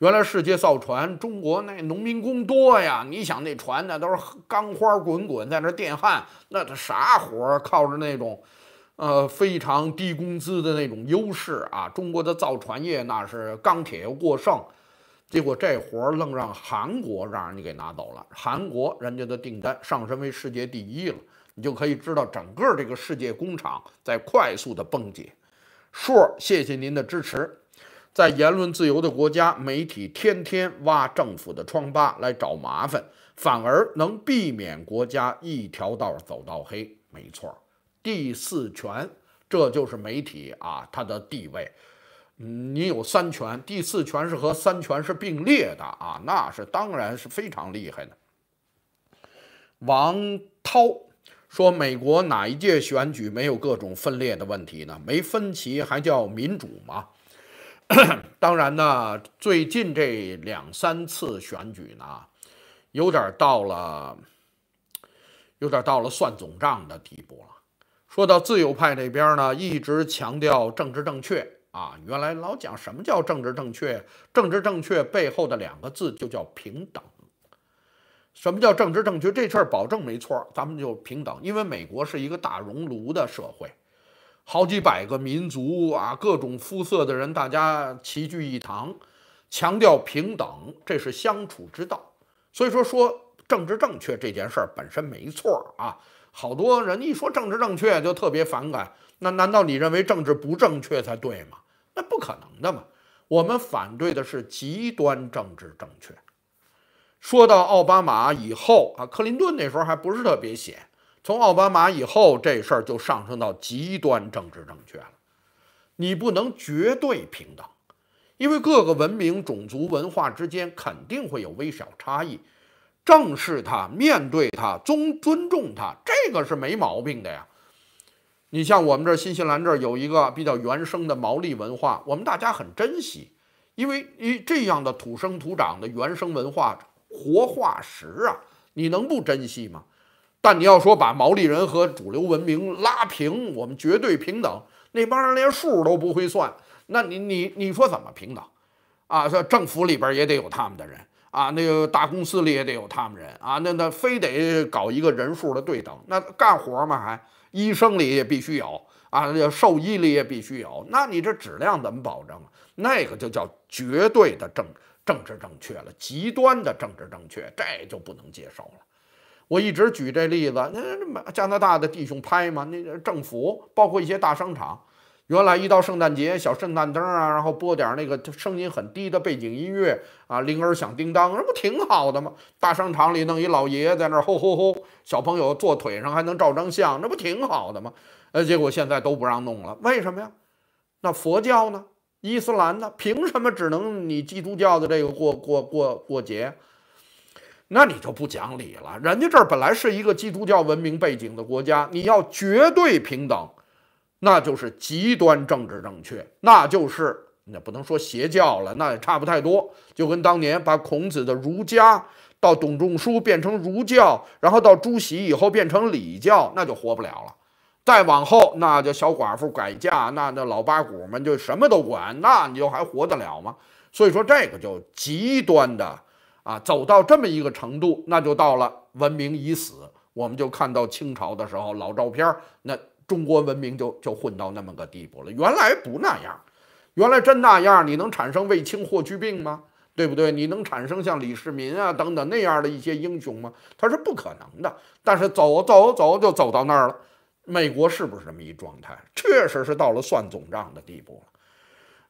原来世界造船，中国那农民工多呀。你想那船那都是钢花滚滚，在那电焊，那他啥活儿靠着那种，呃，非常低工资的那种优势啊。中国的造船业那是钢铁又过剩，结果这活儿愣让韩国让人家给拿走了。韩国人家的订单上升为世界第一了，你就可以知道整个这个世界工厂在快速的崩解。硕，谢谢您的支持。在言论自由的国家，媒体天天挖政府的疮疤来找麻烦，反而能避免国家一条道走到黑。没错，第四权，这就是媒体啊，它的地位。嗯，你有三权，第四权是和三权是并列的啊，那是当然是非常厉害的。王涛说：“美国哪一届选举没有各种分裂的问题呢？没分歧还叫民主吗？” 当然呢，最近这两三次选举呢，有点到了，有点到了算总账的地步了。说到自由派这边呢，一直强调政治正确啊，原来老讲什么叫政治正确？政治正确背后的两个字就叫平等。什么叫政治正确？这事儿保证没错，咱们就平等，因为美国是一个大熔炉的社会。好几百个民族啊，各种肤色的人，大家齐聚一堂，强调平等，这是相处之道。所以说，说政治正确这件事儿本身没错啊。好多人一说政治正确就特别反感，那难道你认为政治不正确才对吗？那不可能的嘛。我们反对的是极端政治正确。说到奥巴马以后啊，克林顿那时候还不是特别显。从奥巴马以后，这事儿就上升到极端政治正确了。你不能绝对平等，因为各个文明、种族、文化之间肯定会有微小差异。正视它，面对它，尊尊重它，这个是没毛病的呀。你像我们这新西兰这儿有一个比较原生的毛利文化，我们大家很珍惜，因为一这样的土生土长的原生文化活化石啊，你能不珍惜吗？但你要说把毛利人和主流文明拉平，我们绝对平等，那帮人连数都不会算，那你你你说怎么平等？啊，这政府里边也得有他们的人啊，那个大公司里也得有他们人啊，那那非得搞一个人数的对等，那干活嘛还医生里也必须有啊，那兽医里也必须有，那你这质量怎么保证？那个就叫绝对的政政治正确了，极端的政治正确，这就不能接受了。我一直举这例子，那加拿大的弟兄拍嘛，那个政府包括一些大商场，原来一到圣诞节，小圣诞灯啊，然后播点那个声音很低的背景音乐啊，铃儿响叮当，那不挺好的吗？大商场里弄一老爷爷在那儿吼吼吼，小朋友坐腿上还能照张相，那不挺好的吗？呃，结果现在都不让弄了，为什么呀？那佛教呢？伊斯兰呢？凭什么只能你基督教的这个过过过过节？那你就不讲理了。人家这儿本来是一个基督教文明背景的国家，你要绝对平等，那就是极端政治正确，那就是那不能说邪教了，那也差不太多。就跟当年把孔子的儒家到董仲舒变成儒教，然后到朱熹以后变成礼教，那就活不了了。再往后，那就小寡妇改嫁，那那老八股们就什么都管，那你就还活得了吗？所以说这个就极端的。啊，走到这么一个程度，那就到了文明已死。我们就看到清朝的时候老照片，那中国文明就就混到那么个地步了。原来不那样，原来真那样，你能产生卫青、霍去病吗？对不对？你能产生像李世民啊等等那样的一些英雄吗？他是不可能的。但是走走走就走到那儿了。美国是不是这么一状态？确实是到了算总账的地步了。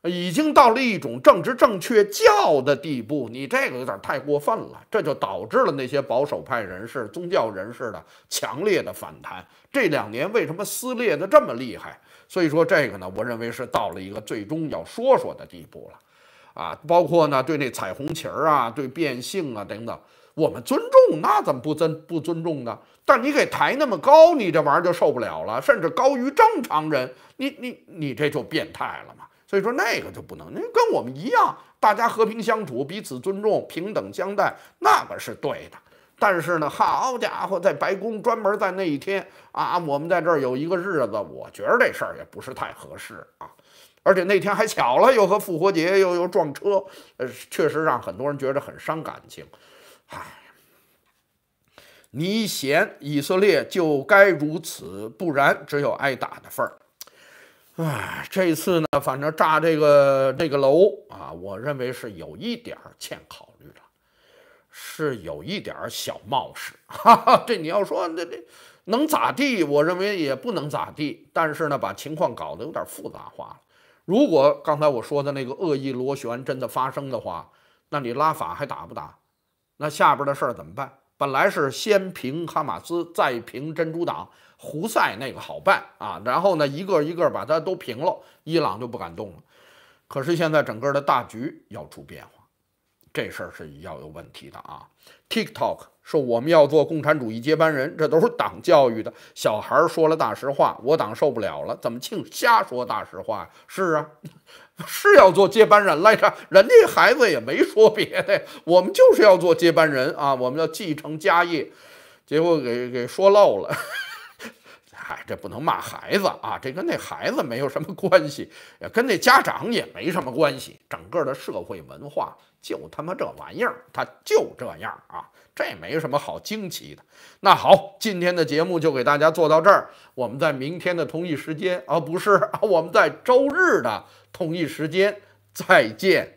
已经到了一种政治正确教的地步，你这个有点太过分了，这就导致了那些保守派人士、宗教人士的强烈的反弹。这两年为什么撕裂的这么厉害？所以说这个呢，我认为是到了一个最终要说说的地步了，啊，包括呢对那彩虹旗儿啊、对变性啊等等，我们尊重，那怎么不尊不尊重呢？但你给抬那么高，你这玩意儿就受不了了，甚至高于正常人，你你你这就变态了嘛。所以说那个就不能，那跟我们一样，大家和平相处，彼此尊重，平等相待，那个是对的。但是呢，好家伙，在白宫专门在那一天啊，我们在这儿有一个日子，我觉得这事儿也不是太合适啊。而且那天还巧了，又和复活节又又撞车，呃，确实让很多人觉得很伤感情。唉，你嫌以色列就该如此，不然只有挨打的份儿。唉，这次呢，反正炸这个这个楼啊，我认为是有一点欠考虑了，是有一点小冒失。哈哈，这你要说那这能咋地？我认为也不能咋地。但是呢，把情况搞得有点复杂化了。如果刚才我说的那个恶意螺旋真的发生的话，那你拉法还打不打？那下边的事儿怎么办？本来是先平哈马斯，再平真主党。胡塞那个好办啊，然后呢，一个一个把它都平了，伊朗就不敢动了。可是现在整个的大局要出变化，这事儿是要有问题的啊。TikTok 说我们要做共产主义接班人，这都是党教育的。小孩说了大实话，我党受不了了，怎么净瞎说大实话？是啊，是要做接班人来着，人家孩子也没说别的，我们就是要做接班人啊，我们要继承家业，结果给给说漏了。哎，这不能骂孩子啊！这跟那孩子没有什么关系，也跟那家长也没什么关系。整个的社会文化就他妈这玩意儿，它就这样啊！这没什么好惊奇的。那好，今天的节目就给大家做到这儿。我们在明天的同一时间，啊，不是，我们在周日的同一时间再见。